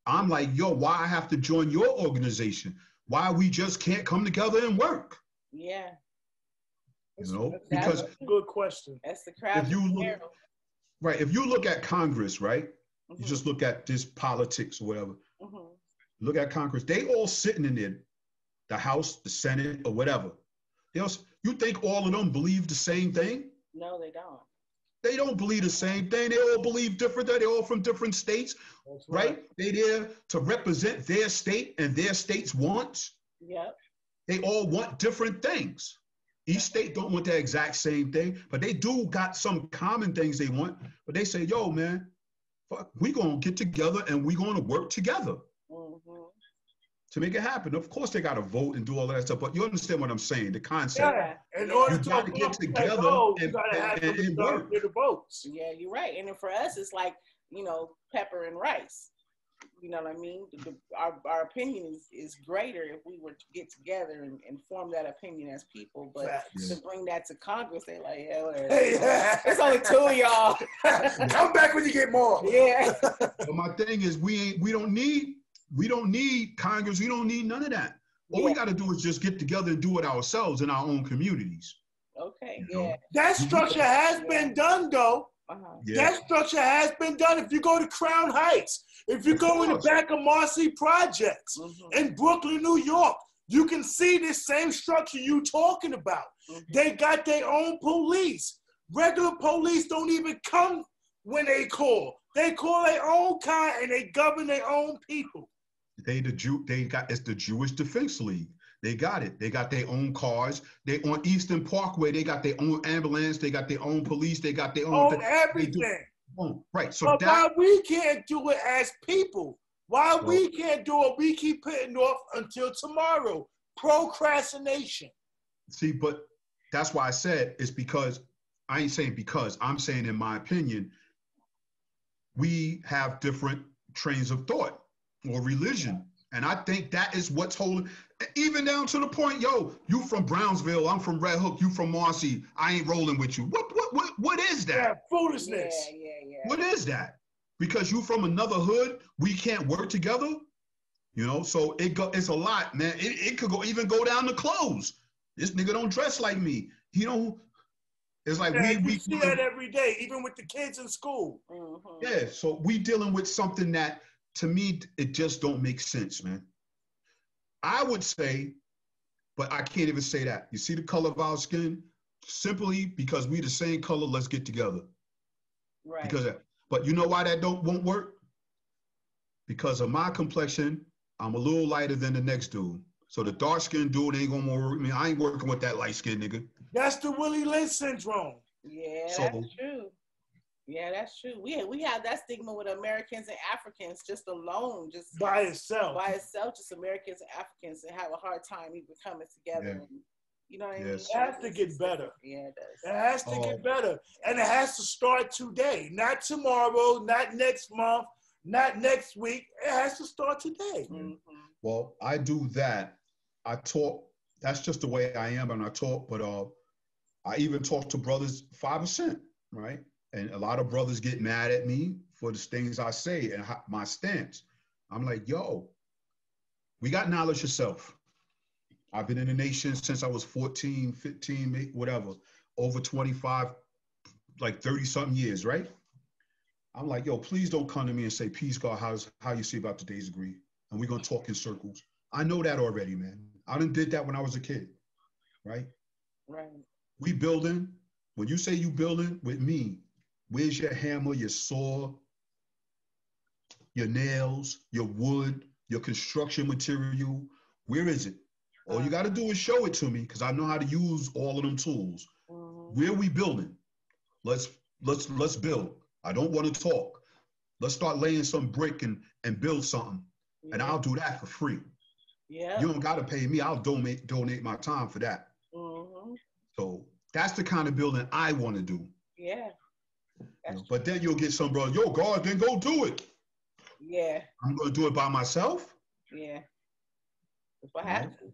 Yeah. I'm like, yo, why I have to join your organization? Why we just can't come together and work? Yeah. You know, That's- because Good question. That's the crowd. If you look- right, if you look at Congress, right, Mm-hmm. you just look at this politics or whatever. hmm Look at Congress. They all sitting in there, the House, the Senate, or whatever. They also, you think all of them believe the same thing? No, they don't. They don't believe the same thing. They all believe different. They're all from different states, That's right? They there to represent their state and their state's wants. Yep. They all want different things. Each state don't want the exact same thing, but they do got some common things they want. But they say, "Yo, man, fuck, we gonna get together and we gonna work together to make it happen." Of course, they gotta vote and do all that stuff, but you understand what I'm saying? The concept. Yeah. In order You to gotta get together goal, you and- gotta have and- and work. bit of votes. Yeah, you're right. And then for us, it's like you know pepper and rice. You know what I mean? The, the- our our opinion is, is greater if we were to get together and, and form that opinion as people. But Facts. to bring that to Congress, they like, yeah, whatever. Hey, it's only two of y'all. Come back when you get more. Yeah. But my thing is, we ain't, we don't need, we don't need Congress. We don't need none of that. All we gotta do is just get together and do it ourselves in our own communities. Okay. You know? Yeah. That structure has been done though. Uh-huh. Yeah. That structure has been done. If you go to Crown Heights, if you Of go in the back of Marcy Projects Mhm. in Brooklyn, New York, you can see this same structure you talking about. Mhm. They got their own police. Regular police don't even come when they call. They call their own kind and they govern their own people. They the Jew. They got it's the Jewish Defense League. They got it. They got their own cars. They on Eastern Parkway. They got their own ambulance. They got their own police. They got their own. Oh, on everything. Boom. Right. So But that why we can't do it as people? Why we can't do it? We keep putting off until tomorrow. Procrastination. See, but that's why I said it's because I ain't saying because I'm saying in my opinion, we have different trains of thought or religion. And I think that is what's holding, even down to the point, yo, you from Brownsville, I'm from Red Hook, you from Marcy, I ain't rolling with you. What what what what is that? Yeah, foolishness. Yeah, yeah, yeah. What is that? Because you from another hood, we can't work together. You know, so it go it's a lot, man. It, it could go even go down to clothes. This nigga don't dress like me. He don't. It's like Yeah, we we see that every day, even with the kids in school. Mhm. yeah. So we dealing with something that to me it just don't make sense, man. I would say, but I can't even say that. You see the color of our skin, simply because we the same color. Let's get together. Right. because but you know why that don't won't work because of my complexion i'm a little lighter than the next dude so the dark skinned dude ain't gonna work with me i ain't working with that light skinned nigga That's the Willie Lynch syndrome. Yeah, So- that's true. Yeah, that's true. We we have that stigma with Americans and Africans just alone, just by itself. by itself, just Americans and Africans and have a hard time even coming together. Yeah. And, you know what I mean? It has to get better. Yeah, it does. It has to Oh. get better. And it has to start today, not tomorrow, not next month, not next week. It has to start today. Mhm. well i do that i talk that's just the way i am and i talk but uh i even talk to brothers five percent right and a lot of brothers get mad at me for the things i say and my stance i'm like yo we got knowledge yourself I've been in the nation since I was 14, 15, whatever, over 25, like 30 something years, right? I'm like, yo, please don't come to me and say, peace, God, how's, how you see about today's degree? And we're going to talk in circles. I know that already, man. I done did that when I was a kid, right? Right. We building, when you say you building with me, where's your hammer, your saw, your nails, your wood, your construction material? Where is it? All you got to do is show it to me because I know how to use all of them tools. Mhm. Where we building? Let's let's let's build. I don't want to talk. Let's start laying some brick and and build something, and I'll do that for free. Yeah. You don't got to pay me. I'll donate donate my time for that. hmm So that's the kind of building I want to do. Yeah. You know. But then you'll get some brother, yo, God, then go do it. Yeah. I'm gonna do it by myself. Yeah. If I have to.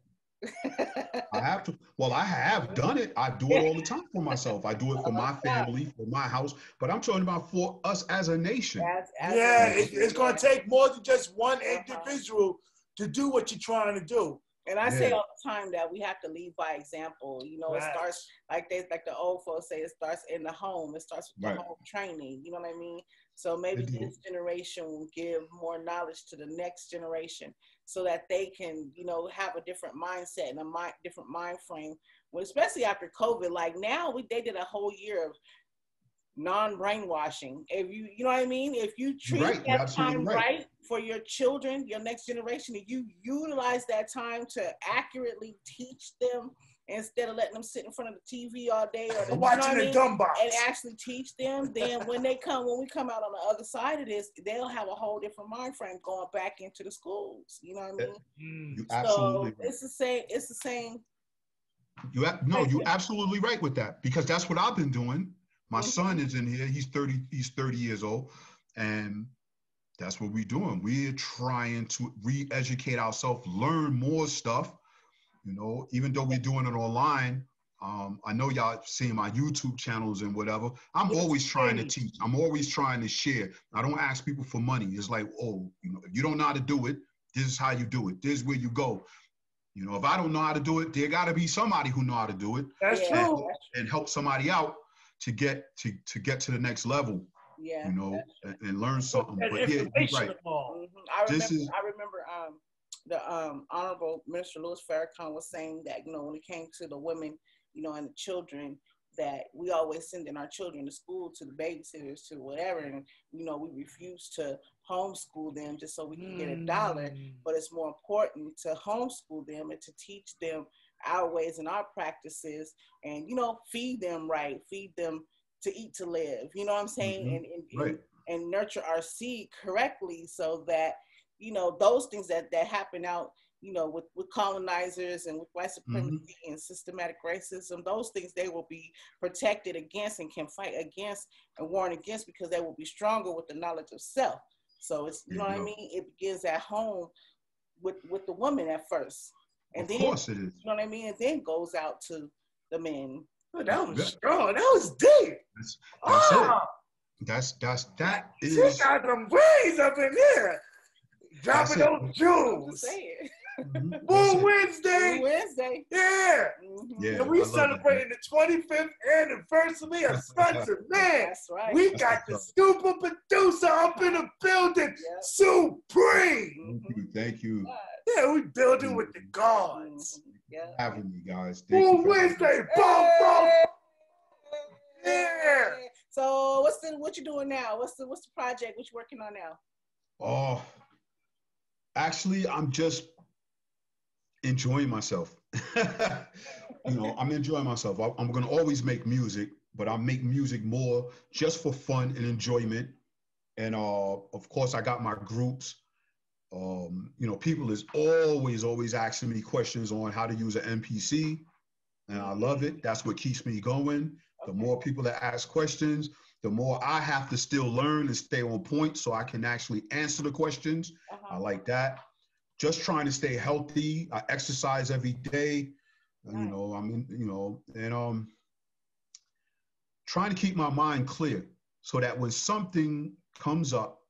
I have to. Well, I have done it. I do it all the time for myself. I do it for my family, for my house. But I'm talking about for us as a nation. As- as Yeah, a- it, it's going to take more than just one Uh-huh. individual to do what you're trying to do. And I say all the time that we have to lead by example. You know, it starts like they like the old folks say, it starts in the home. It starts with Right. the home training. You know what I mean? So maybe this generation will give more knowledge to the next generation, so that they can, you know, have a different mindset and a mind, different mind frame. Well, especially after COVID, like now we they did a whole year of non-brainwashing. If you, you know what I mean? If you treat right, that time right. right for your children, your next generation, and you utilize that time to accurately teach them instead of letting them sit in front of the TV all day or the, you know I Watching the mean? dumb box. and actually teach them, then when they come, when we come out on the other side of this, they'll have a whole different mind frame going back into the schools. You know what I mean? Mm. You absolutely So right. it's the same. It's the same. You have, no, you absolutely right with that because that's what I've been doing. My son is in here. He's 30, he's 30 years old. And that's what we're doing. We're trying to re-educate ourselves, learn more stuff. You know, even though we're doing it online, um, I know y'all seeing my YouTube channels and whatever. I'm Yes, always trying to teach. I'm always trying to share. I don't ask people for money. It's like, oh, you know, if you don't know how to do it, this is how you do it. This is where you go. You know, if I don't know how to do it, there got to be somebody who know how to do it That's Yeah. true. and help somebody out to get to to get to the next level. Yeah. You know, and, and learn something. And But yeah, right. involved. Mhm. I This remember. is- I remember. Um, the um honorable Minister Louis Farrakhan was saying that you know when it came to the women, you know, and the children, that we always sending our children to school to the babysitters to whatever, and you know we refuse to homeschool them just so we can get a dollar. Mm. But it's more important to homeschool them and to teach them our ways and our practices, and you know feed them right, feed them to eat to live. You know what I'm saying? Mhm. And, and, and Right. and nurture our seed correctly so that you know those things that that happen out you know with with colonizers and with white supremacy and systematic racism those things they will be protected against and can fight against and warn against because they will be stronger with the knowledge of self so it's you know what i Mhm. mean it begins at home with with the woman at first and Of then course it is. you know what i mean and then goes out to the men Oh, that was Yeah. strong. That was deep. That's, that's it. Oh, That's that's that she got them brains up in here. Dropping those jewels. saying. Mhm, that's Wednesday. wednesday Yeah. Mhm. Yeah, and we I love that, celebrating the 25th anniversary of Sunz of Man. that's right We That's got the super producer up in the building, Yeah. Supreme. Thank you, thank you Yeah, we building with the gods. Yeah having you guys. Thank you Moon for having. Wednesday, boom, boom. Yeah. So what's the what you doing now? What's the what's the project? What you working on now? Oh, actually, I'm just enjoying myself. you know, I'm enjoying myself. I- I'm gonna always make music, but I make music more just for fun and enjoyment. And uh, of course, I got my groups. Um, you know, people is always, always asking me questions on how to use an MPC, and I love it. That's what keeps me going. The more people that ask questions, the more I have to still learn and stay on point so I can actually answer the questions. I Uh-huh. like that. Just trying to stay healthy. I exercise every day. You know, I'm in, you know, and um trying to keep my mind clear so that when something comes up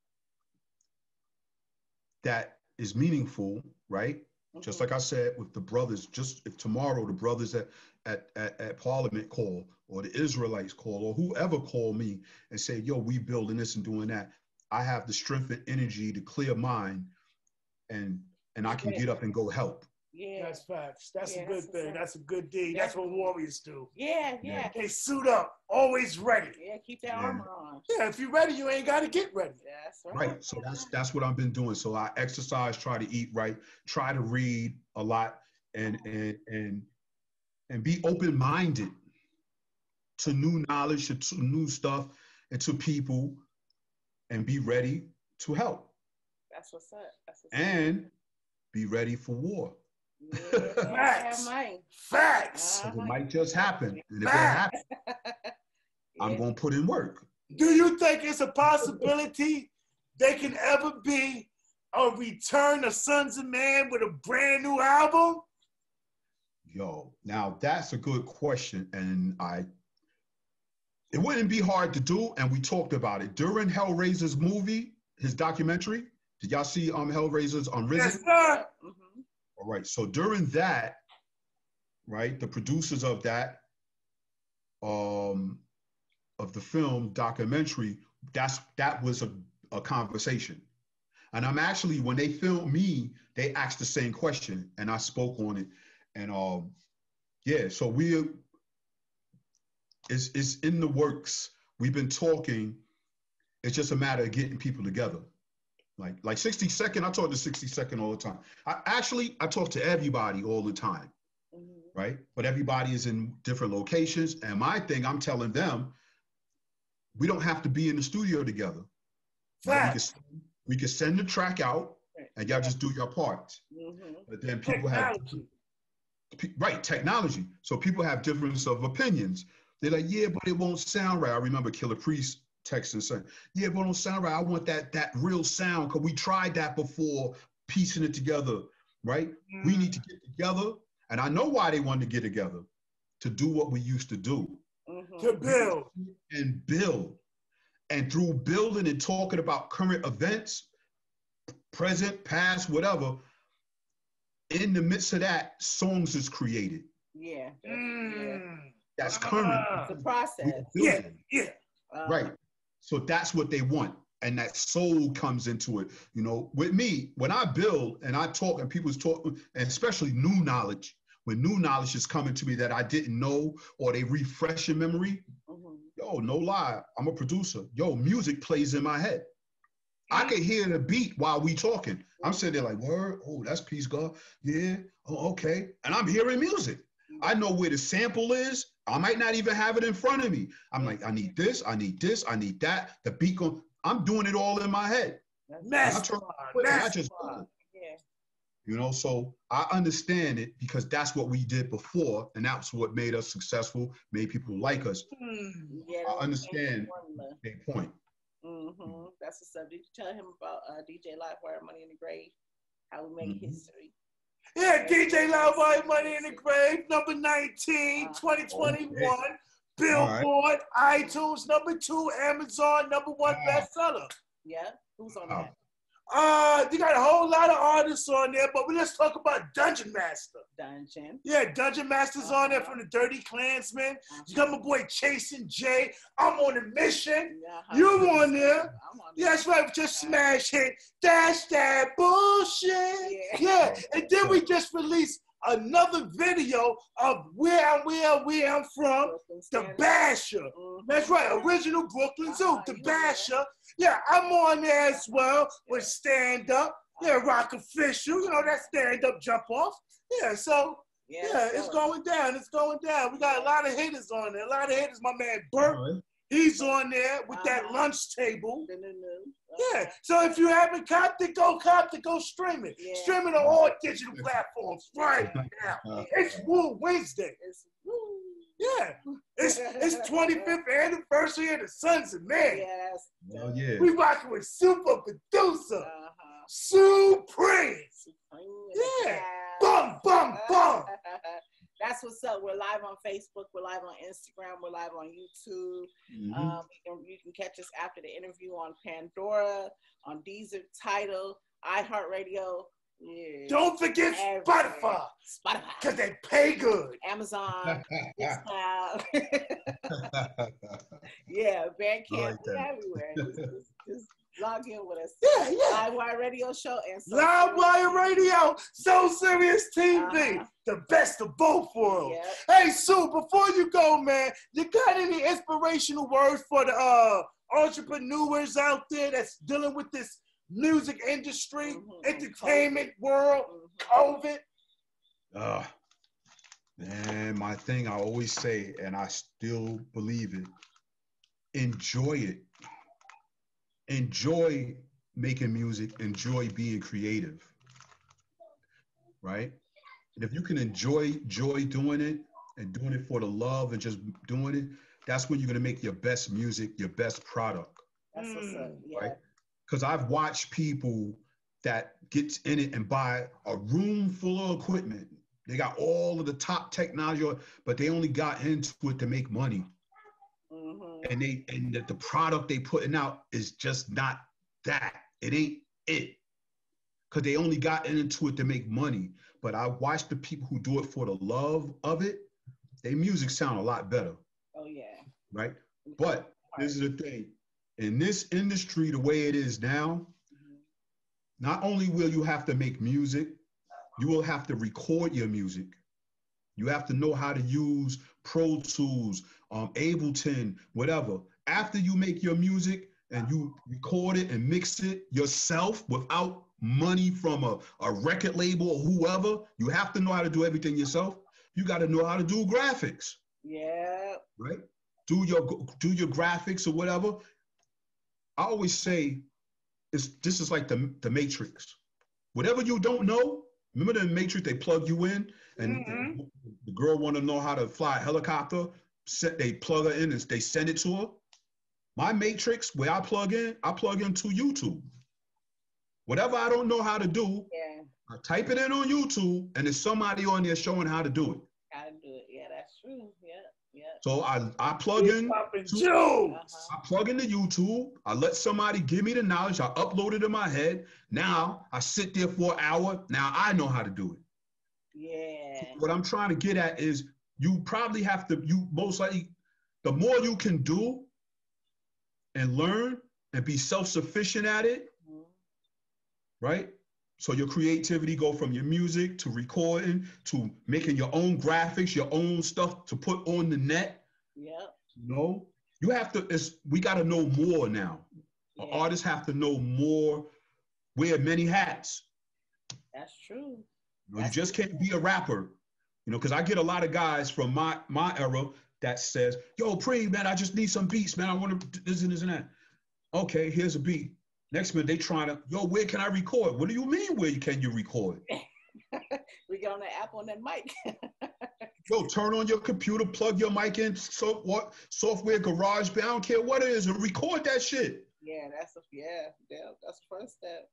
that is meaningful, right? Just Mhm. like I said with the brothers, just if tomorrow the brothers at, at, at, at Parliament call or the Israelites call or whoever call me and say, yo, we building this and doing that, I have the strength and energy to clear mind and and I can get up and go help. Yeah. That's facts. That's Yeah, a good that's thing. That's a good deed. That's what warriors do. yeah, yeah, They suit up, always ready. yeah. Keep that Yeah. armor on. Yeah, if you're ready, you ain't got to get ready. That's right. Right. So that's that's what I've been doing. So I exercise, try to eat right, try to read a lot and and and and be open-minded to new knowledge, to, to new stuff, and to people, and be ready to help. That's what's up. That's what's up. And be ready for war. Yeah, Facts. man. Facts. Uh, 'Cause it might just happen. And if it Facts. happens, I'm gonna put in work. Do you think it's a possibility they can ever be a return of Sunz of Man with a brand new album? Yo, now that's a good question, and I. It wouldn't be hard to do, and we talked about it during Hell Razah's movie, his documentary. Did y'all see um Hell Razah's Unrisen? Yes, sir. All right. So during that, right, the producers of that, um, of the film documentary, that's that was a, a conversation. And I'm actually, when they filmed me, they asked the same question and I spoke on it. And um, yeah, so we it's it's in the works. We've been talking. It's just a matter of getting people together. Like like 60 second, I talk to 60 second all the time. I actually I talk to everybody all the time, Mhm. right? But everybody is in different locations. And my thing, I'm telling them, we don't have to be in the studio together. Right? We, can, we can send the track out and y'all just do your part. Mhm. But then people have Technology. pe- right technology. So people have difference of opinions. They're like, yeah, but it won't sound right. I remember Killah Priest texting saying, yeah, but it don't sound right. I want that that real sound because we tried that before, piecing it together. Right? We need to get together, and I know why they wanted to get together to do what we used to do Mhm. to build. and build. And through building and talking about current events, present, past, whatever, in the midst of that, songs is created. Yeah. that's- yeah. Mm. That's current. Ah. It's a process. Yeah, yeah. Um, Right. So that's what they want. And that soul comes into it. You know, with me, when I build and I talk and people's talk, and especially new knowledge, when new knowledge is coming to me that I didn't know or they refresh your memory, mhm. yo, no lie, I'm a producer. Yo, music plays in my head. I can hear the beat while we talking. I'm sitting there like, word, oh, that's Peace God. Yeah, oh, okay. And I'm hearing music. I know where the sample is. I might not even have it in front of me. I'm like, I need this, I need this, I need that. The beat go, I'm doing it all in my head. That's- I try- Plan, I just Yeah. you know, so I understand it because that's what we did before, and that's what made us successful, made people like us. Mm. Yeah, I understand. formula. Big point. hmm That's the subject. You tell him about uh, DJ Live Wirez, Money in the Grave, how we made Mhm. history. Yeah, DJ Loudboy Money in the Grave, number 19, Uh, 2021. Billboard, iTunes, number two, Amazon, number one Wow. bestseller. Yeah. Who's on Wow. that? Uh, you got a whole lot of artists on there, but let's talk about Dungeon Master. Dungeon. Yeah, Dungeon Master's on there from the Dirty Clansman. You got my boy Chasing J. I'm on a mission. Yeah, You huh? on there? I'm on Yeah, that's right, just smash hit. That's that bullshit. Yeah. Yeah, and then we just released another video of where I'm, where, where I'm from, Brooklyn the Stand-Up. Basher. Mhm. That's right, original Brooklyn Zoo, Uh-huh, the you know that. Basher. Yeah, I'm on there as well with stand up. Yeah, Rock Official, you know, that stand up jump off. Yeah, so Yeah, yeah, it's going down. It's going down. We got a lot of hitters on there. A lot of hitters. My man Burt, he's on there with that Uh-huh. lunch table. The new new. Yeah. So if you haven't copped it, go cop it, go stream it. Yeah. Stream it on all digital platforms right now. Uh, It's Wu Wednesday. It's woo. Yeah. It's it's 25th anniversary of the Sunz of Man. Yes. Oh yeah. We rocking with super producer, Uh-huh. Supreme. Supreme. Yeah. Bum, bum, bum. That's what's up. We're live on Facebook. We're live on Instagram. We're live on YouTube. Mhm. Um, you, can, you can catch us after the interview on Pandora, on Deezer, Tidal, iHeartRadio. Yeah. Don't forget Everywhere. Spotify, Spotify. because they pay good. Amazon. Yeah, Bandcamp. like everywhere. Just, just, just log in with us. Yeah, yeah. Live Wirez Radio Show and so Live Wirez Radio, So Serious TV, Uh-huh. the best of both worlds. Yeah. Hey, Sue, before you go, man, you got any inspirational words for the uh, entrepreneurs out there that's dealing with this music industry, Mhm. entertainment world, Mhm. COVID? Uh, man, my thing I always say, and I still believe it enjoy it. Enjoy making music, enjoy being creative. Right? And if you can enjoy joy doing it and doing it for the love and just doing it, that's when you're gonna make your best music, your best product. That's what's up. Mm, Yeah. right? Because I've watched people that get in it and buy a room full of equipment. They got all of the top technology, but they only got into it to make money. And they and that the product they putting out is just not that. It ain't it. Because they only got into it to make money. But I watch the people who do it for the love of it, their music sound a lot better, Oh yeah. right? But this is the thing. In this industry, the way it is now, Mhm. not only will you have to make music, you will have to record your music. You have to know how to use Pro Tools, um, Ableton, whatever. After you make your music and you record it and mix it yourself without money from a, a record label or whoever, you have to know how to do everything yourself. You got to know how to do graphics Yeah. right? Do your do your graphics or whatever. I always say, it's this is like the the Matrix. Whatever you don't know, remember the Matrix? They plug you in, and Mhm. the girl want to know how to fly a helicopter. Set they plug her in and they send it to her. My Matrix, where I plug in, I plug into YouTube. Whatever I don't know how to do, Yeah. I type it in on YouTube, and there's somebody on there showing how to do it. Gotta do it. Yeah, that's true. Yeah. Yeah. So I I plug in. To- Uh-huh. I plug into YouTube. I let somebody give me the knowledge. I upload it in my head. Now I sit there for an hour. Now I know how to do it. Yeah. What I'm trying to get at is you probably have to, you most likely, the more you can do and learn and be self-sufficient at it, Mhm. right? So your creativity go from your music to recording to making your own graphics, your own stuff to put on the net. Yeah. You know, you have to. It's we got to know more now. Yeah. Artists have to know more. Wear many hats. That's true. You, know, you just can't be a rapper. You know, because I get a lot of guys from my my era that says, "Yo, Pre, man, I just need some beats, man. I want to this and this and that." Okay, here's a beat. Next minute they trying to, "Yo, where can I record?" What do you mean, where can you record? We got on the app on that mic. Yo, turn on your computer, plug your mic in, so what software, garage, I don't care what it is, and record that shit. yeah, that's a, yeah, yeah, that's the first step.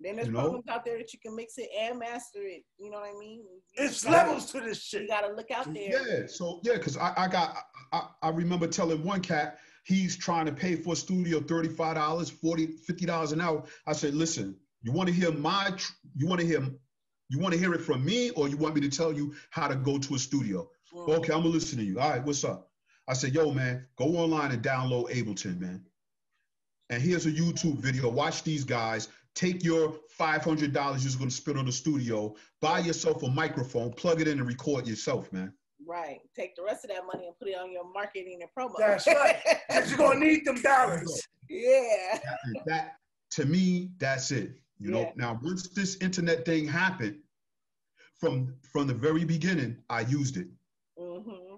Then there's You know? programs out there that you can mix it and master it. You know what I mean? You It's gotta- levels to this shit. You gotta look out there. Yeah, so yeah, because I, I got I, I remember telling one cat he's trying to pay for a studio $35, $40, $50 an hour. I said, listen, you want to hear my tr- you want to hear you want to hear it from me or you want me to tell you how to go to a studio? Mm. Okay, I'm gonna listen to you. All right, what's up? I said, yo, man, go online and download Ableton, man. And here's a YouTube video. Watch these guys. Take your $500 you're going to spend on the studio, buy yourself a microphone, plug it in and record yourself, man. Right. Take the rest of that money and put it on your marketing and promo. That's right. Cause you're gonna need them dollars. yeah. that, that to me that's it you know Yeah. now once this internet thing happened from from the very beginning i used it Mm-hmm.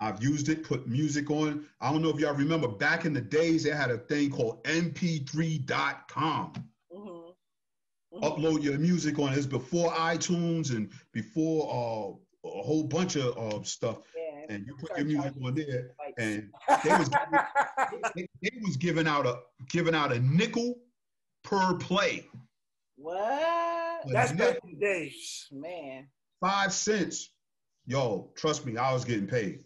i've used it put music on i don't know if y'all remember back in the days they had a thing called mp3.com Mm-hmm. upload your music on it's before itunes and before uh, a whole bunch of uh, stuff Yeah. and you put your music on there Like, and they was they, they was giving out a giving out a nickel per play what? A That's nickel. back in the days. Man. five cents. Yo, trust me, I was getting paid.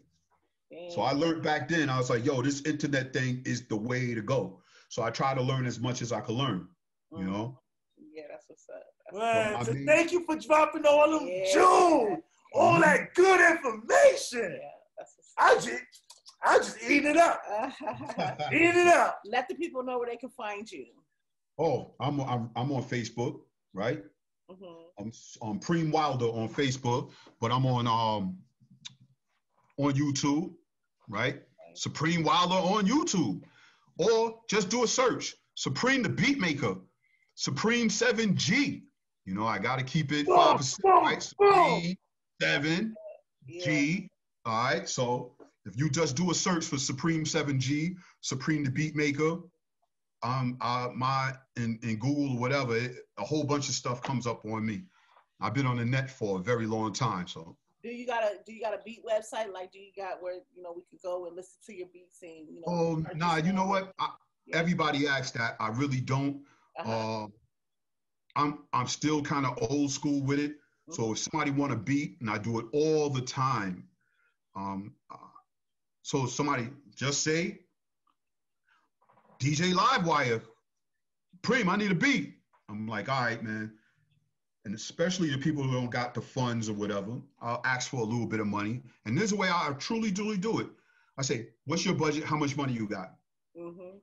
So I learned back then, I was like, yo, this internet thing is the way to go. So I try to learn as much as I could learn, you Mhm. know? Yeah, that's what's up. Man, I so mean- thank you for dropping all of them Yeah. jewels, all that good information. Yeah, that's what's I just, I just eat it up, up. eat it up. Let the people know where they can find you. Oh, I'm, I'm, I'm on Facebook, right? hmm I'm on Preme Wilder on Facebook, but I'm on um on YouTube, right? Supreme Wilder on YouTube. Or just do a search. Supreme the Beatmaker, Supreme 7G. You know, I gotta keep it Boom, 5%, right? boom. Supreme 7G. Yeah. All right. So if you just do a search for Supreme 7G, Supreme the Beatmaker, um, uh, my in, in Google or whatever, it, a whole bunch of stuff comes up on me. I've been on the net for a very long time. So Do you got a Do you got a beat website? Like, do you got where you know we could go and listen to your beats and you know? oh nah, you know what? I, Yeah. everybody asks that. I really don't. Uh-huh. Uh, I'm I'm still kind of old school with it. So if somebody want a beat, and I do it all the time. Um, uh, so somebody just say, DJ Livewire, Preme, I need a beat. I'm like, all right, man. And especially the people who don't got the funds or whatever, I'll ask for a little bit of money. And this is the way I truly, truly do it. I say, what's your budget? How much money you got? Mhm.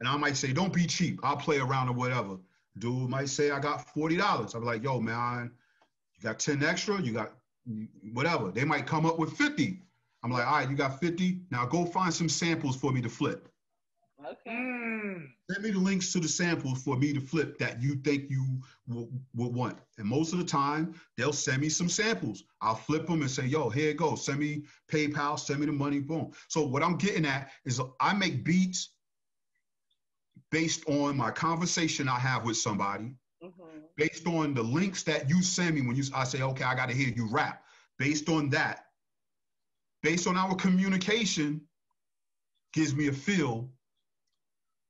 And I might say, don't be cheap. I'll play around or whatever. Dude might say, I got $40. I'm like, yo, man, you got 10 extra? You got whatever. They might come up with 50. I'm like, all right, you got 50. Now go find some samples for me to flip. Okay. Mm. Send me the links to the samples for me to flip that you think you will, will want. And most of the time, they'll send me some samples. I'll flip them and say, yo, here it goes. Send me PayPal, send me the money, boom. So what I'm getting at is I make beats based on my conversation I have with somebody, Mhm. based on the links that you send me when you I say, okay, I gotta hear you rap. Based on that, based on our communication, gives me a feel.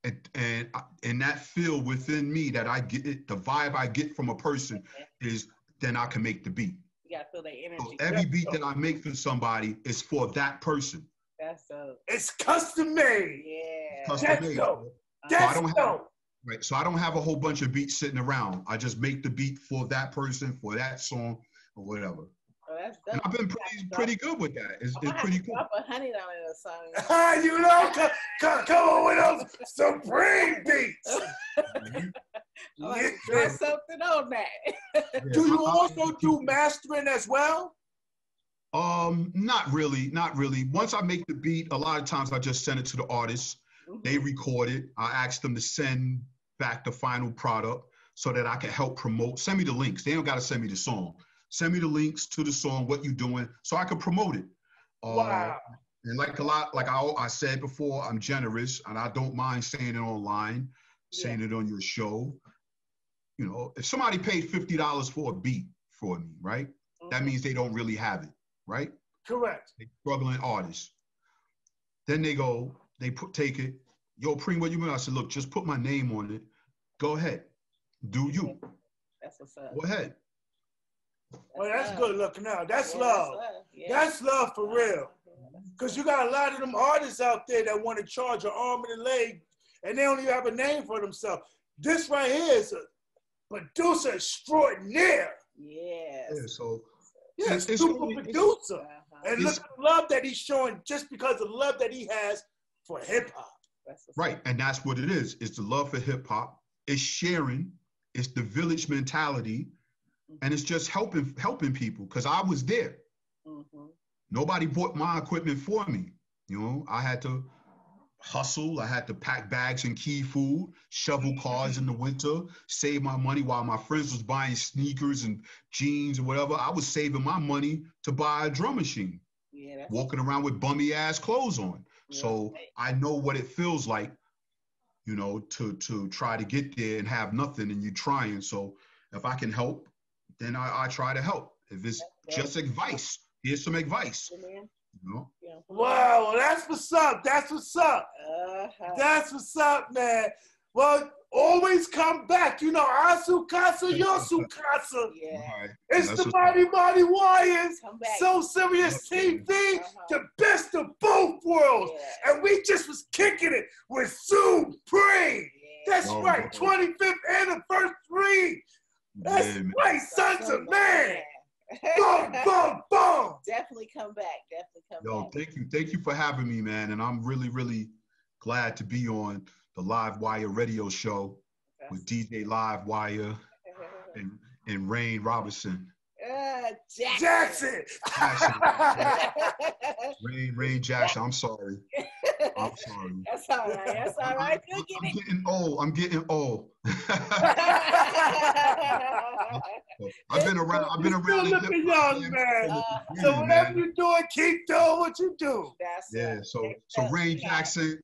And and and that feel within me that I get the vibe I get from a person is then I can make the beat. You gotta feel that energy. So every beat that I make for somebody is for that person. That's dope. It's custom made. Yeah. Custom That's made. dope. I don't have- dope. Right. So I don't have a whole bunch of beats sitting around. I just make the beat for that person, for that song. or whatever. Oh, that's And. I've been pretty pretty good with that. It's, it's pretty cool. drop a honey down in or something. Ah, you know, come, come, come on with those Supreme beats. I'm gonna Yeah. something on that. Do you I- I- also do mastering as well? Um, not really, not really. Once I make the beat, a lot of times I just send it to the artist. They record it. I asked them to send back the final product so that I can help promote. Send me the links. They don't got to send me the song. Send me the links to the song, what you doing, so I can promote it. Uh, Wow. And like a lot, like I, I said before, I'm generous and I don't mind saying it online, saying it on your show. You know, if somebody paid fifty dollars for a beat for me, right? That Mhm. means they don't really have it, right? Correct. They struggling artists. Then they go, they put take it. Yo, Preme, what you mean? I said, look, just put my name on it. Go ahead, do you? That's what's up. Go ahead. Well, that's love. good looking out. That's Yeah, love. Yeah. That's love for real. Because you got a lot of them artists out there that want to charge an arm and a leg and they don't even have a name for themselves. This right here is a producer extraordinaire. Yes. Yeah, so Yeah, It's- it's super only- producer. Uh-huh. And look at the love that he's showing just because of the love that he has for hip hop. Right, and that's what it is. It's the love for hip hop. It's sharing. It's the village mentality, and it's just helping helping people. Cause I was there. Mhm. Nobody bought my equipment for me. You know, I had to hustle. I had to pack bags and key food, shovel cars in the winter, save my money while my friends was buying sneakers and jeans and whatever. I was saving my money to buy a drum machine, Yeah, walking around with bummy ass clothes on. So. I know what it feels like, you know, to to try to get there and have nothing and you trying. So if I can help, then I, I try to help. If it's just advice, here's some advice. Man. You know? Yeah. Wow, well, that's what's up. That's what's up. Uh-huh. That's what's up, man. Well, always come back. You know, Asu Casa, Yosu Casa. Yeah. All right. It's That's the what's Mighty Mighty Warriors. So Serious TV, Uh-huh. the best of both worlds. Yeah. And we just was kicking it with Supreme. Yeah. That's Oh, right, boy. 25th anniversary. That's Yeah, man. right, Sunz of Man. Boom, boom, boom. Definitely come back. Definitely come Yo, back. thank you. Thank you for having me, man. And I'm really, really glad to be on the Live Wirez radio show with DJ Live Wirez and, and Rayn Robinson. Uh, Jackson. Jackson. Rayn, Rayn Jackson. I'm sorry. I'm sorry. That's all right. That's all right. I'm, You'll get I'm getting old. I'm getting old. I've been around. I've been You're around. still looking young, man, man. Uh, So whatever man. you're doing, keep doing what you do. That's Yeah. it. So, so Rayn shot. Jackson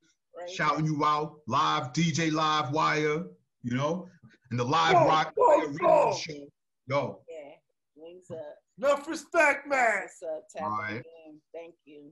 Rayn shouting you out live, DJ Live Wirez. You know, and the live Whoa, rock whoa, whoa. show. Yo, Yeah. Wings up. Enough respect, man. What's up? Tap All on right. in. Thank you.